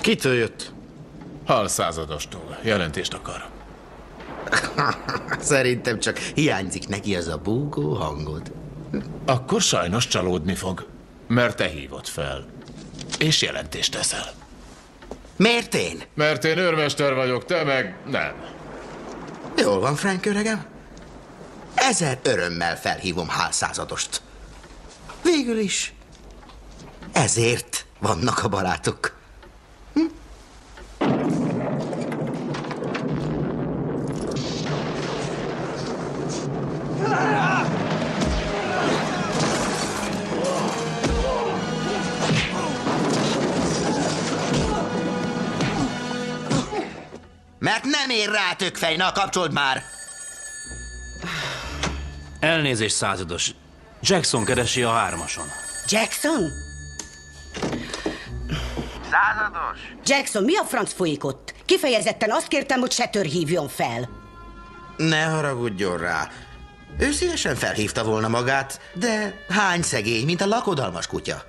Kitől jött? Hal századostól. Jelentést akar. Szerintem csak hiányzik neki az a búgó hangod. Akkor sajnos csalódni fog, mert te hívott fel. És jelentést teszel. Miért én? Mert én őrmester vagyok, te meg nem. Jól van, Frank öregem. Ezer örömmel felhívom hálszázadost. Végül is. Ezért vannak a barátok. Mert nem ér rá tökfej, na kapcsold már! Elnézést, százados. Jackson keresi a hármason. Jackson? Százados? Jackson, mi a franc folyik ott? Kifejezetten azt kértem, hogy Setter hívjon fel. Ne haragudjon rá. Ő szívesen felhívta volna magát, de hány szegény, mint a lakodalmas kutya.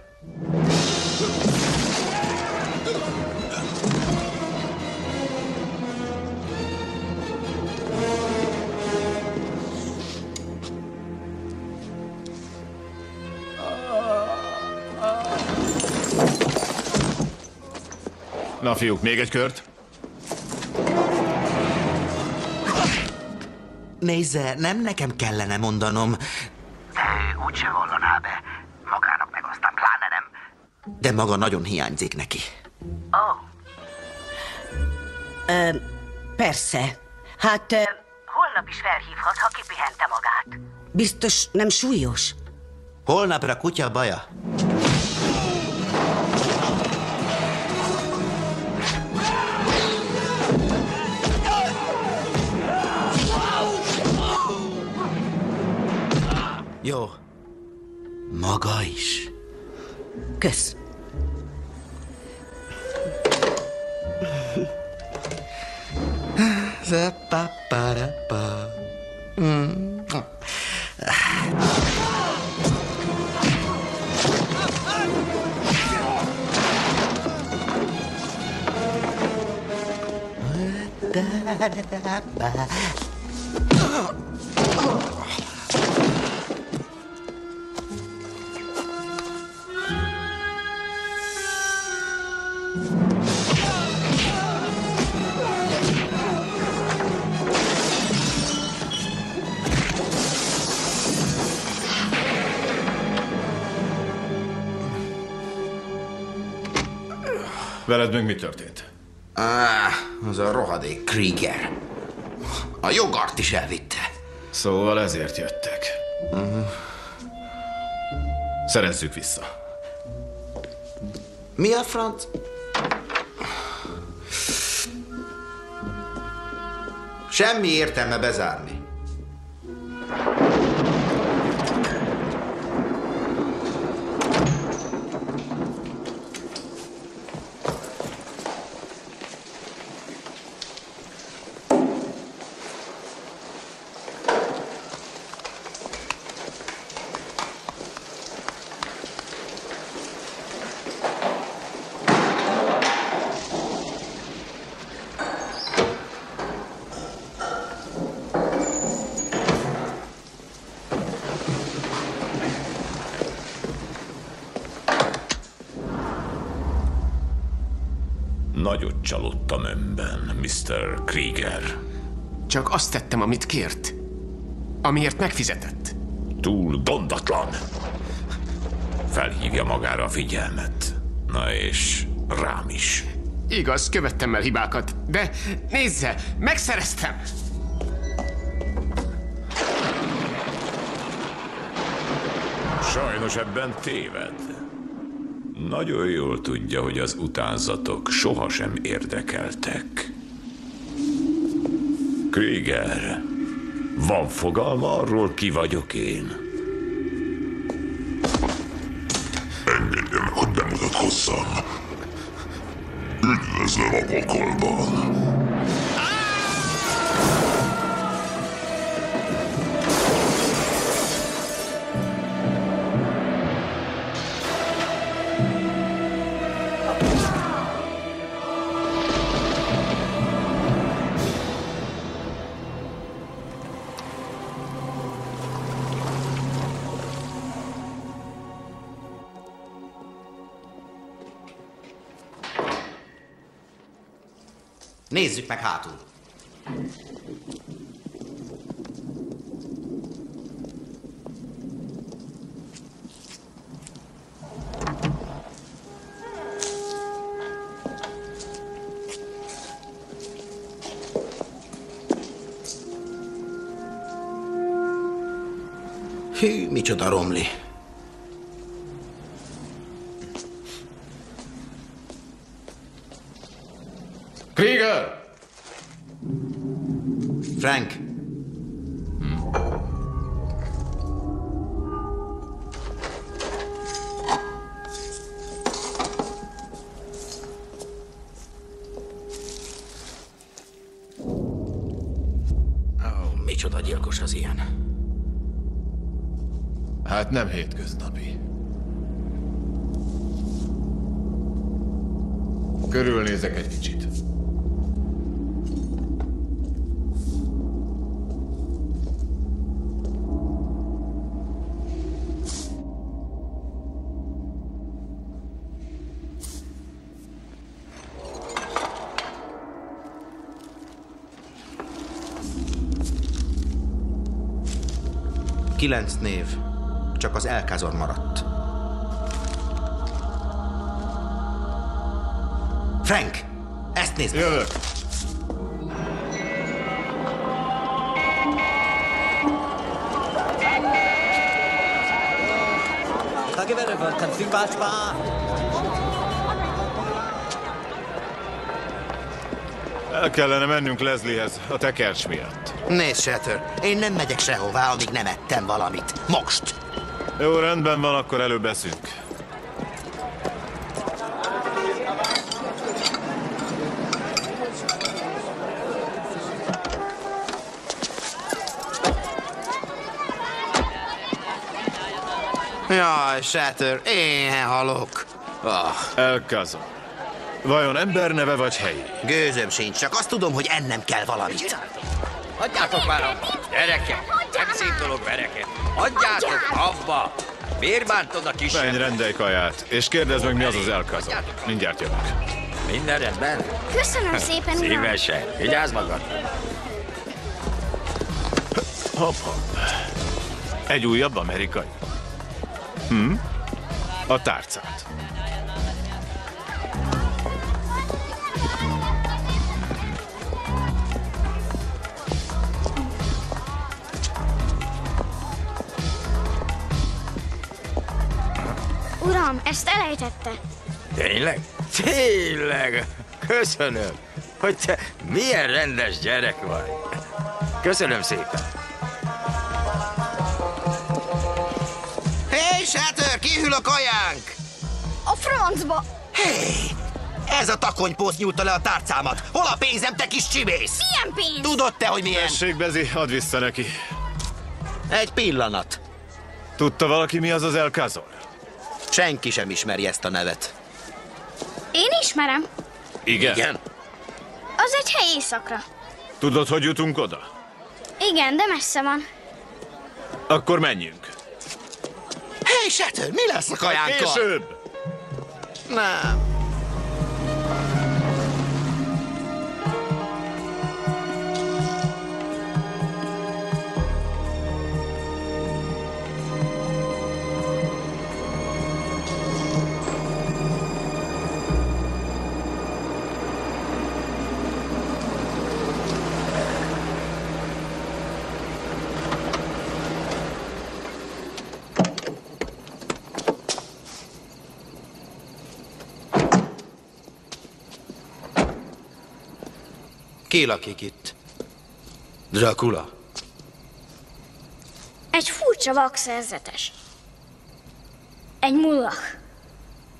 Na fiúk, még egy kört? Nézze, nem nekem kellene mondanom. Úgyse vallaná be. Magának meg aztán pláne nem. De maga nagyon hiányzik neki. Ö, persze. Hát... Ö, Holnap is felhívhat, ha kipihente magát. biztos nem súlyos? Holnapra kutya baja. Maga is. Kösz. Veled meg mi történt? Ah, az a rohadék Krieger. A jogart is elvitte. Szóval ezért jöttek. Uh-huh. Szerezzük vissza. Mi a franc? Semmi értelme bezárni. Csalódtam önben, Mr. Krieger. Csak azt tettem, amit kért. Amiért megfizetett. Túl gondatlan. Felhívja magára a figyelmet. Na és rám is. Igaz, követtem el hibákat, de nézze, megszereztem! Sajnos ebben téved. Nagyon jól tudja, hogy az utánzatok sohasem érdekeltek. Krieger, van fogalma arról, ki vagyok én? Engedje meg, hogy bemutatkozzam. Üdvözlöm a pokolban. Meg hátul. Hű, micsoda romli. Kilenc név. Csak az Elkázor maradt. Frank! Ezt nézd meg! Jövök! El kellene mennünk Lesliehez a tekercs miatt. Nézd, Shatter, én nem megyek sehová, amíg nem ettem valamit. Most! Jó, rendben van, akkor előbb eszünk. Jaj, Shatter, én halok. Ah. Elkazom. Vajon emberneve vagy helyi? Gőzöm sincs, csak azt tudom, hogy ennem kell valamit. Hagyjátok már abba! Gyerekek! Nem szép dolog vereket! Hagyjátok abba! Miért bántod a kis... Menj, rendelj kaját, és kérdezd meg, mi az az elkazom. Mindjárt jövök. Minden rendben? Köszönöm szépen, uram. Szívesen. Vigyázz magad! Hopp, hopp. Egy újabb amerikai. Hm? A tárcát. Uram, ezt elejtette. Tényleg? Tényleg! Köszönöm, hogy te milyen rendes gyerek vagy. Köszönöm szépen. Hé, hey, Shatter, kihűl a kajánk! A francba! Hé, hey, ez a takonypósz nyújta le a tárcámat. Hol a pénzem, te kis csibész? Milyen pénz? Tudod te, hogy milyen? Tessék, Bezi, add vissza neki. Egy pillanat. Tudta valaki, mi az az elkazor? Senki sem ismeri ezt a nevet. Én ismerem. Igen? Igen. Az egy hely éjszakra. Tudod, hogy jutunk oda? Igen, de messze van. Akkor menjünk. Hé, hey, Shatter, mi lesz a kajánkkal? Később! Nem. Ki lakik itt? Dracula? Egy furcsa vakszerzetes. Egy mullach.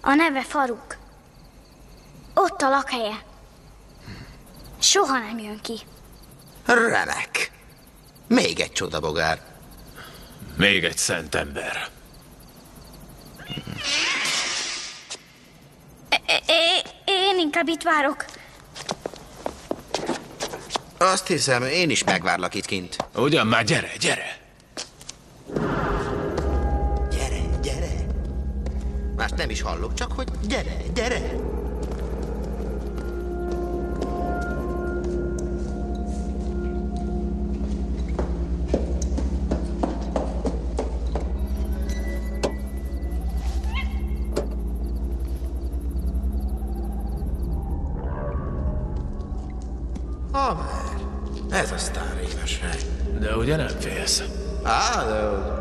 A neve Faruk. Ott a lakhelye. Soha nem jön ki. Remek. Még egy csodabogár. Még egy szent ember. É- é- én inkább itt várok. Azt hiszem, én is megvárlak itt kint. Ugyan már, gyere, gyere! Gyere, gyere. Mást nem is hallok, csak hogy gyere, gyere. Haver, ez aztán rémes hely. De ugye nem félsz? Á, de...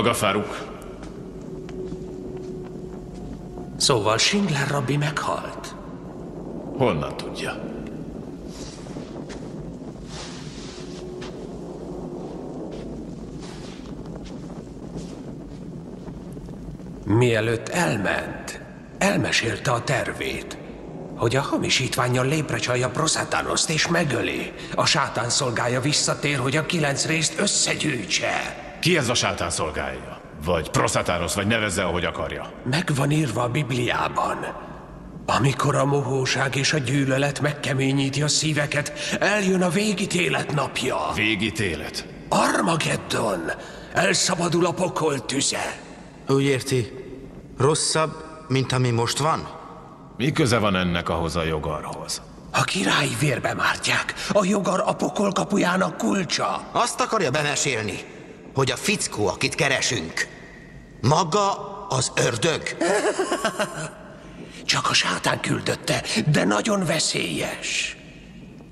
Maga Faruk. Szóval Schindler rabbi meghalt. Honnan tudja? Mielőtt elment, elmesélte a tervét, hogy a hamisítványjal léprecsalja Prosatánoszt és megöli. A sátán szolgája visszatér, hogy a kilenc részt összegyűjtse. Ki ez a sátán szolgálja? Vagy Prosatáros, vagy nevezze, ahogy akarja. Meg van írva a Bibliában. Amikor a mohóság és a gyűlölet megkeményíti a szíveket, eljön a végítélet napja. Végítélet? Armageddon! Elszabadul a pokol tüze. Úgy érti, rosszabb, mint ami most van? Mi köze van ennek ahhoz a jogarhoz? A királyi vérbe mártják. A jogar a pokol kapujának kulcsa. Azt akarja bemesélni, hogy a fickó, akit keresünk, maga az ördög. Csak a sátán küldötte, de nagyon veszélyes.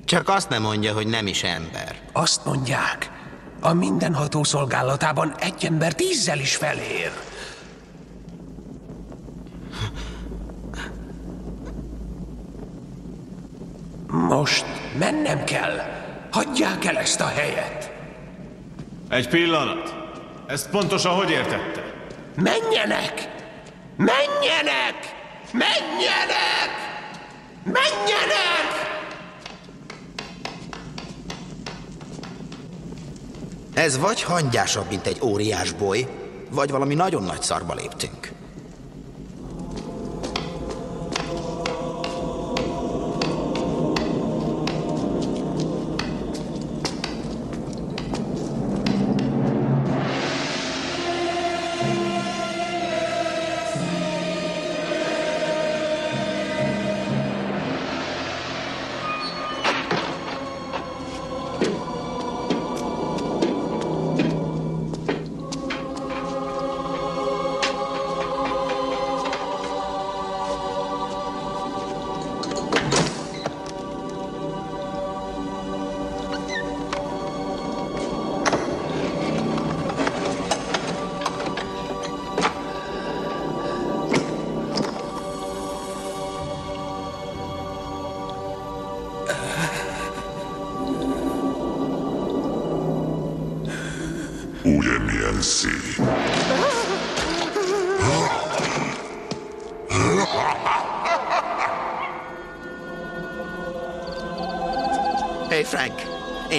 Csak azt nem mondja, hogy nem is ember. Azt mondják, a mindenható szolgálatában egy ember tízzel is felér. Most mennem kell. Hagyják el ezt a helyet. Egy pillanat. Ezt pontosan hogy értette? Menjenek! Menjenek! Menjenek! Menjenek! Ez vagy hangyásabb, mint egy óriás boly, vagy valami nagyon nagy szarba léptünk.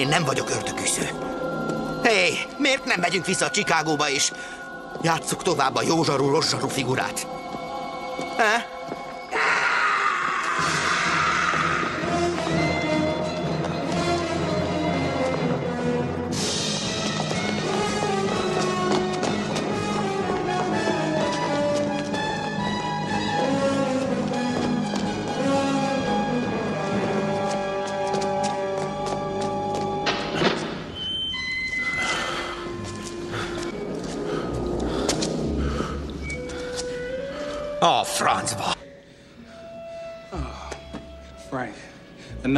Én nem vagyok ördögűző. Hé, hey, miért nem megyünk vissza Chicagóba és játsszuk tovább a józsarú, rosszsarú figurát? He?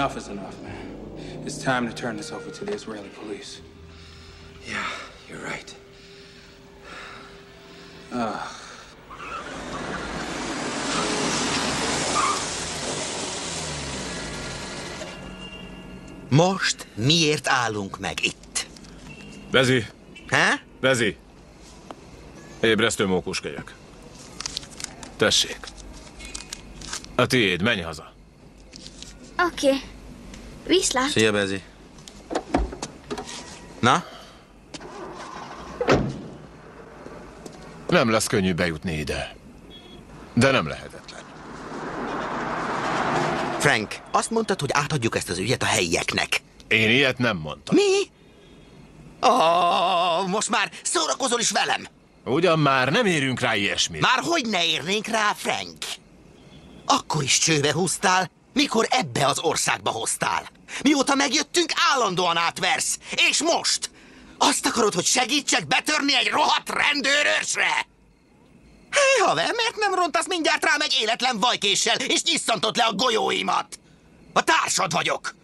Enough is enough, man. It's time to turn this over to the Israeli police. Yeah, you're right. Ugh. Most miért állunk meg itt? Bezi! Há? Bezi! Ébresztő mókuskelyek. Tessék. A tiéd, menj haza. Oké. Okay. Viszlát. Szia, Bezi. Na? Nem lesz könnyű bejutni ide. De nem lehetetlen. Frank, azt mondtad, hogy átadjuk ezt az ügyet a helyieknek. Én ilyet nem mondtam. Mi? Oh, most már szórakozol is velem. Ugyan már nem érünk rá ilyesmit. Már hogy ne érnénk rá, Frank? Akkor is csőbe húztál, mikor ebbe az országba hoztál. Mióta megjöttünk, állandóan átversz. És most? Azt akarod, hogy segítsek betörni egy rohadt rendőrösre? Hé, haver, miért nem rontasz mindjárt rám egy életlen vajkéssel, és nyisszantod le a golyóimat? A társad vagyok.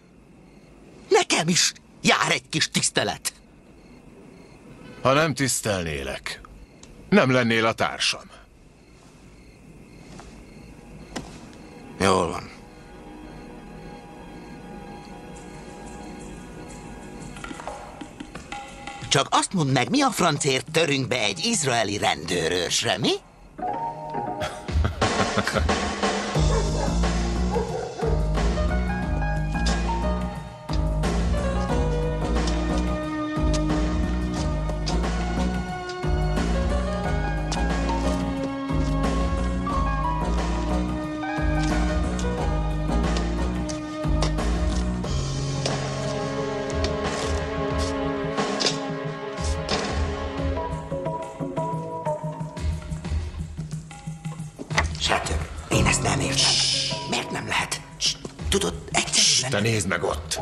Nekem is jár egy kis tisztelet. Ha nem tisztelnélek, nem lennél a társam. Jól van. Csak azt mondd meg, mi a francért törünk be egy izraeli rendőrösre, mi? Te nézd meg ott!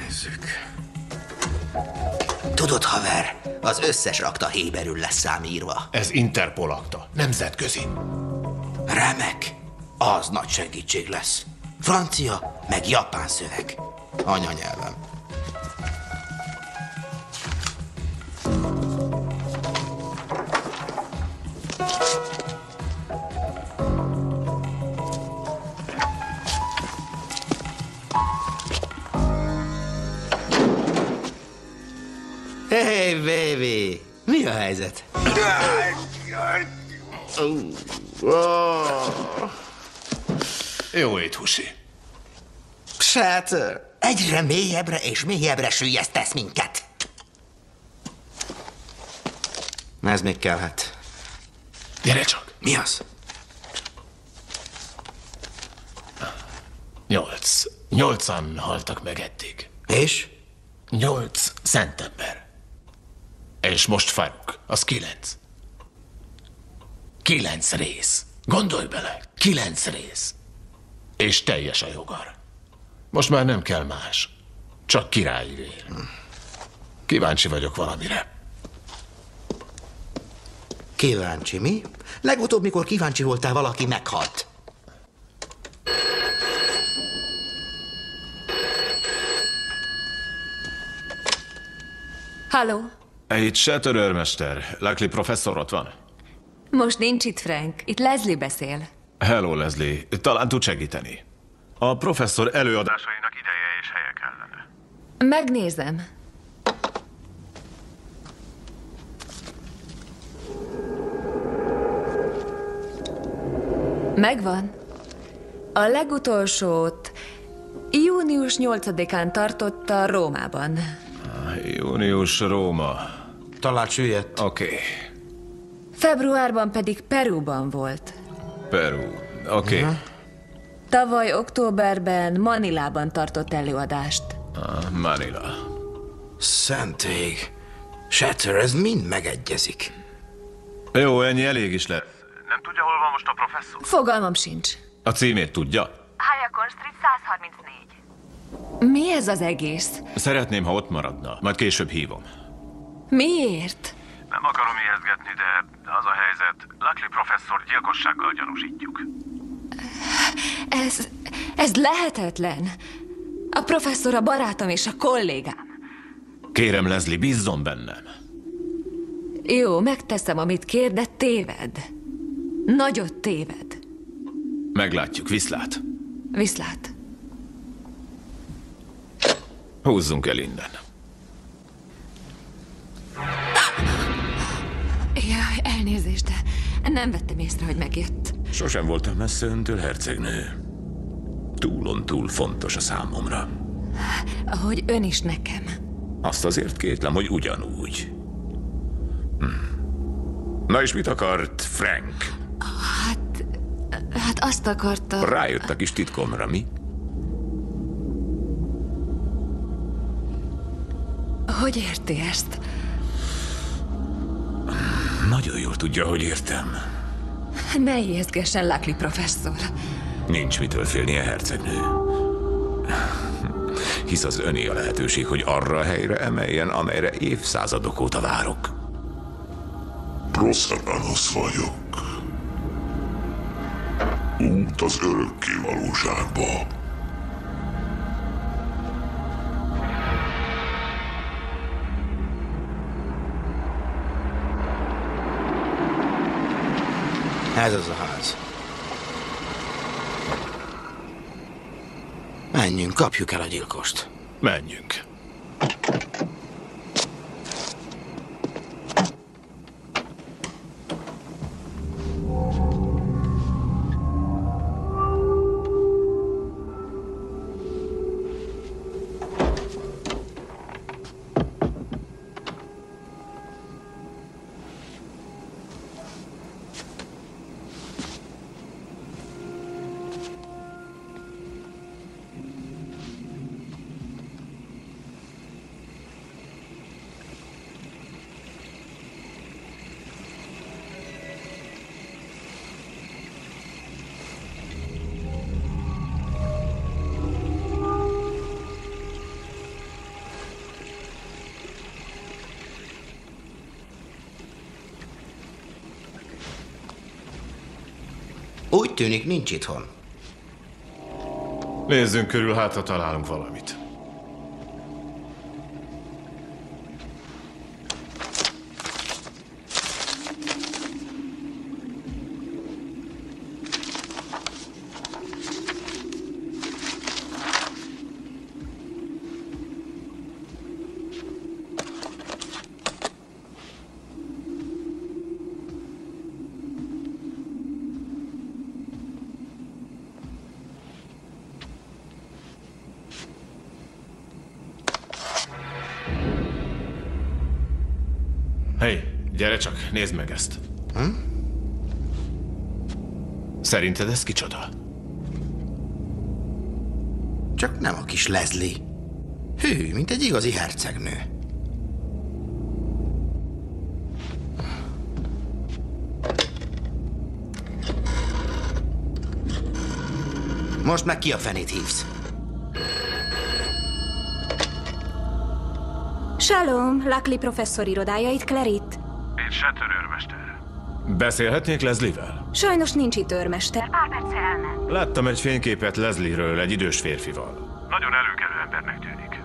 Nézzük. Tudod, haver, az összes akta héberül lesz számírva. Ez Interpol akta, nemzetközi. Remek. Az nagy segítség lesz. Francia, meg japán szöveg. Anyanyelvem. Sátor, egyre mélyebbre és mélyebbre süllyesztesz minket. Ez még kellhet. Gyere csak. Mi az? Nyolc. Nyolcan haltak meg eddig. És? Nyolc szentember. És most Faruk, az kilenc. Kilenc rész. Gondolj bele, kilenc rész. És teljes a jogar. Most már nem kell más. Csak királyi vér. Kíváncsi vagyok valamire. Kíváncsi, mi? Legutóbb, mikor kíváncsi voltál, valaki meghalt. Halló? Itt se törőrmester. Luckily professzor ott van. Most nincs itt Frank. Itt Leslie beszél. Hello, Leslie. Talán tud segíteni. A professzor előadásainak ideje és helye kellene. Megnézem. Megvan. A legutolsót június 8-án tartotta Rómában. Június Róma. Talált süllyedt. Oké. Okay. Februárban pedig Perúban volt. Peru. Oké. Okay. Uh-huh. Tavaly októberben Manilában tartott előadást. Ah, Manila. Szentég. Shatter, ez mind megegyezik. Jó, ennyi elég is lett. Nem tudja, hol van most a professzor? Fogalmam sincs. A címét tudja? Hayakon Street Mi ez az egész? Szeretném, ha ott maradna. Majd később hívom. Miért? Nem akarom ijesztgetni, de az a helyzet. Luckily professzor gyilkossággal gyanúsítjuk. Ez... ez lehetetlen. A professzor a barátom és a kollégám. Kérem, Leslie, bízzon bennem. Jó, megteszem, amit kér, de téved. Nagyot téved. Meglátjuk, viszlát. Viszlát. Húzzunk el innen. Jaj, elnézést, de nem vettem észre, hogy megjött. Sosem voltam messze öntől, hercegnő. Túlon túl fontos a számomra. Ahogy ön is nekem. Azt azért kétlem, hogy ugyanúgy. Hm. Na és mit akart Frank? Hát... Hát azt akarta... Rájött a kis titkomra, mi? Hogy érti ezt? Nagyon jól tudja, hogy értem. Ne ijeszgessen, Luckily professzor. Nincs mitől félnie, hercegnő. Hisz az öné a lehetőség, hogy arra a helyre emeljen, amelyre évszázadok óta várok. Proszeránosz vagyok. Út az örökké valóságba. Ez az a ház. Menjünk, kapjuk el a gyilkost. Menjünk. Úgy tűnik, nincs itthon. Nézzünk körül, hát ha találunk valamit. Nézd meg ezt. Hm? Szerinted ez kicsoda? Csak nem a kis Leslie. Hű, mint egy igazi hercegnő. Most meg ki a fenét hívsz? Shalom, Luckily professzor irodája itt, Clarit. Én Shatter őrmester. Beszélhetnék Leslie-vel? Sajnos nincs itt őrmester. Pár elment. Láttam egy fényképet Leslie-ről, egy idős férfival. Nagyon előkelő embernek tűnik.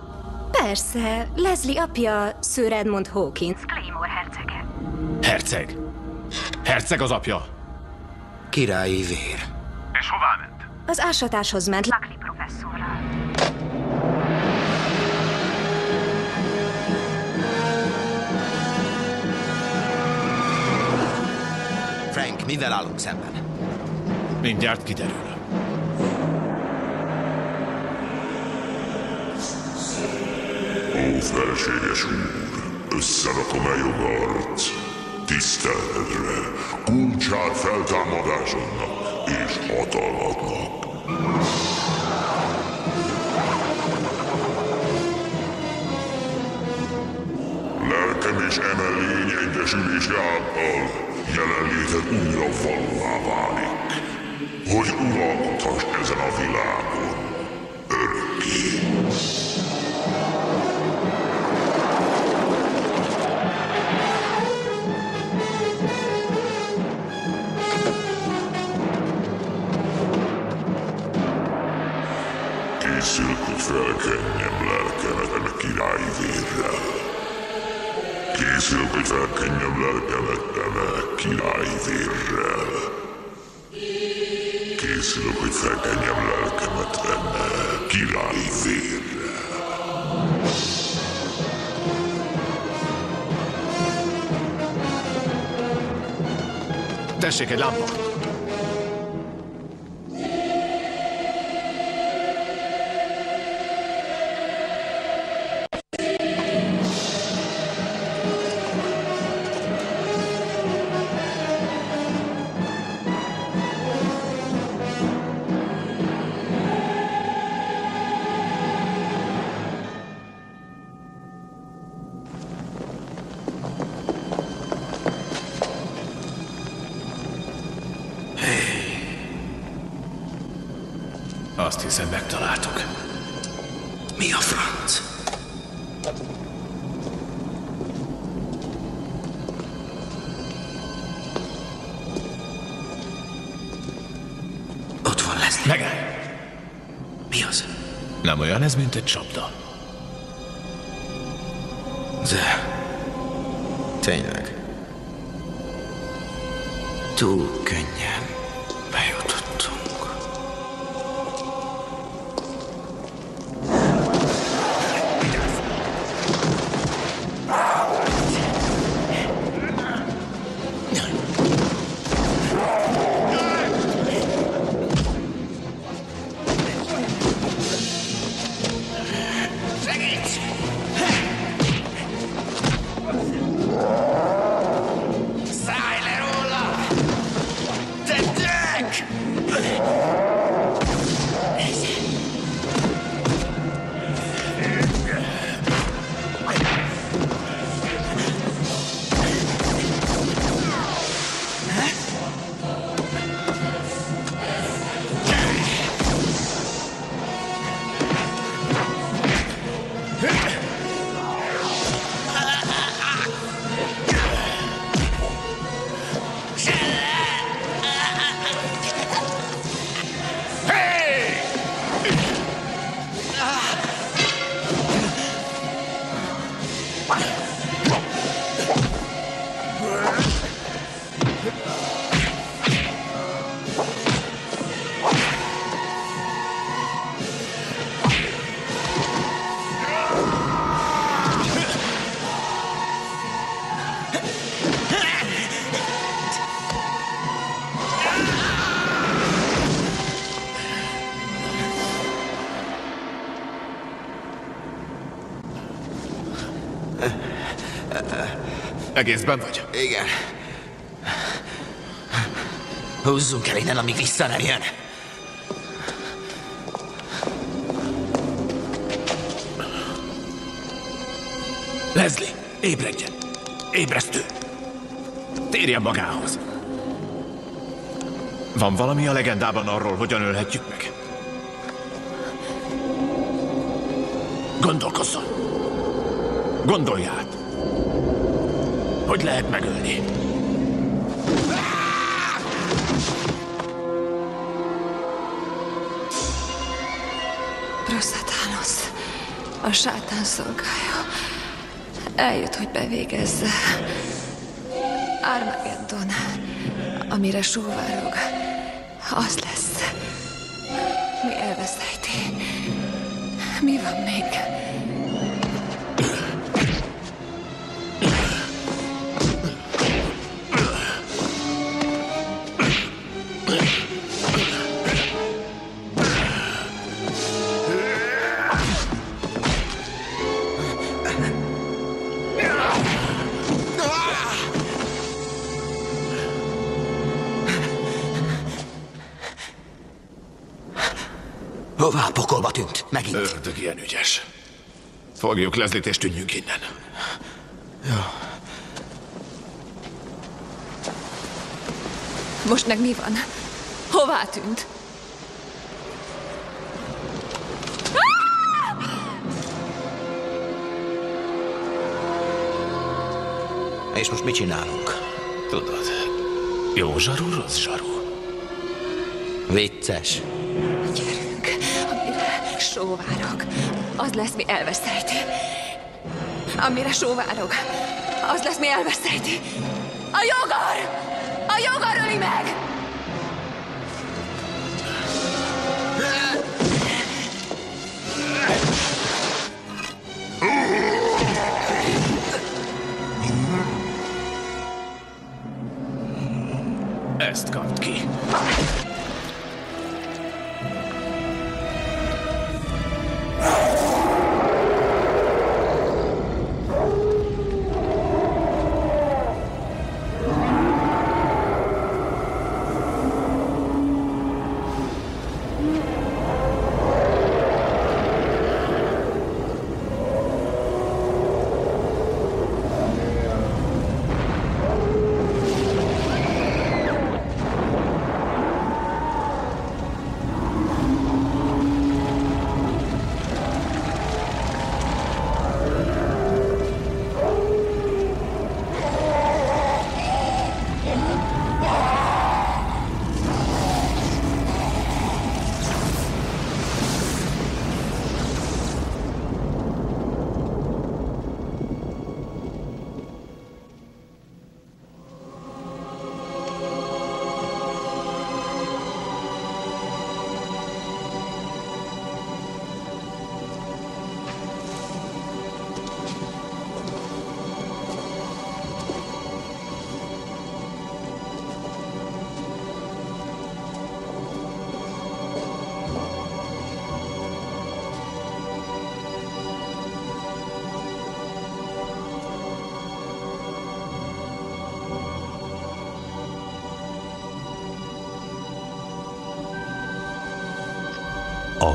Persze, Leslie apja Sir Edmund Hawkins. Claymore hercege. Herceg. Herceg az apja. Királyi vér. És hová ment? Az ásatáshoz ment. Luckily mivel állunk szemben? Mindjárt kiderül. Ó, felséges úr, összerakom-e jogarc? Tiszteledre, kulcsát feltámadásodnak és hatalmadnak. Lelkem és emellény egyesülési által jelenléted újra valóvá válik, hogy uralkodhass ezen a világon Tessék, egy Azt hiszem, megtaláltuk. Mi a franc? Ott van Leslie. Megállj! Mi az? Nem olyan ez, mint egy csapda. De... Tényleg. Túl könnyen Egészben vagy? Igen. Húzzunk el innen, amíg vissza nem jön. Leslie, ébredjen! Ébresztő! Térjen magához! Van valami a legendában arról, hogyan ölhetjük meg? Gondolkozzon! Gondolj át! Hogy lehet megölni? Prostatánosz, a sátán szolgája. Eljött, hogy bevégezze. Armageddon, amire sóvárog, az lesz. Mi elveszejti. Mi van még? Megint. Ördög ilyen ügyes. Fogjuk Leslie-t és tűnjünk innen. Most meg mi van? Hová tűnt? És most mit csinálunk? Tudod, jó zsaru, rossz zsaru. Vicces. Az lesz, mi elveszejti. Amire sóvárok, az lesz, mi elveszejti. A jogar! A jogar öli meg! Ezt kapd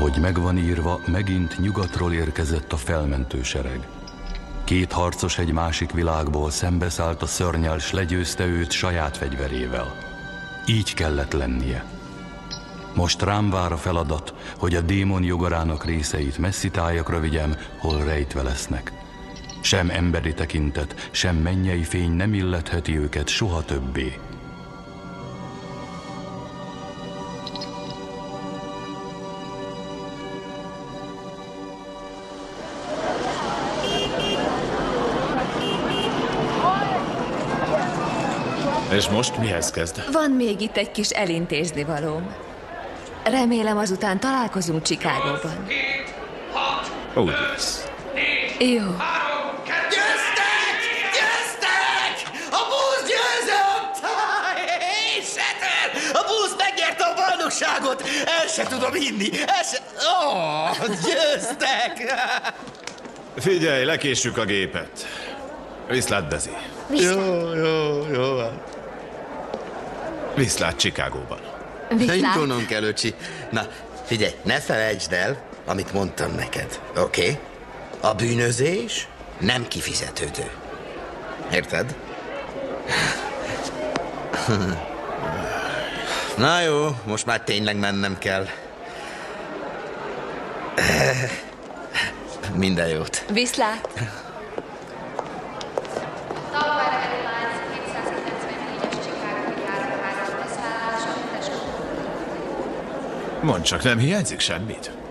Ahogy megvan írva, megint nyugatról érkezett a felmentő sereg. Két harcos egy másik világból szembeszállt a szörnyel, s legyőzte őt saját fegyverével. Így kellett lennie. Most rám vár a feladat, hogy a démon jogarának részeit messzi tájakra vigyem, hol rejtve lesznek. Sem emberi tekintet, sem mennyei fény nem illetheti őket soha többé. És most mihez kezd? Van még itt egy kis elintézni valóm. Remélem azután találkozunk Csikágóban. Úgy lesz. Jó. Győztek! Győztek! A busz győzött! És Setter! A busz megnyerte a bajnokságot! El se tudom hinni! El se... Ó, oh, győztek! Figyelj, lekéssük a gépet. Viszlát, Dezi. Jó, jó, jó. Viszlát Csikágóban. De indulnunk kell, öcsi. Na, figyelj, ne felejtsd el, amit mondtam neked, oké? Okay? A bűnözés nem kifizetődő. Érted? Na jó, most már tényleg mennem kell. Minden jót. Viszlát. Mondd csak, nem hiányzik semmit?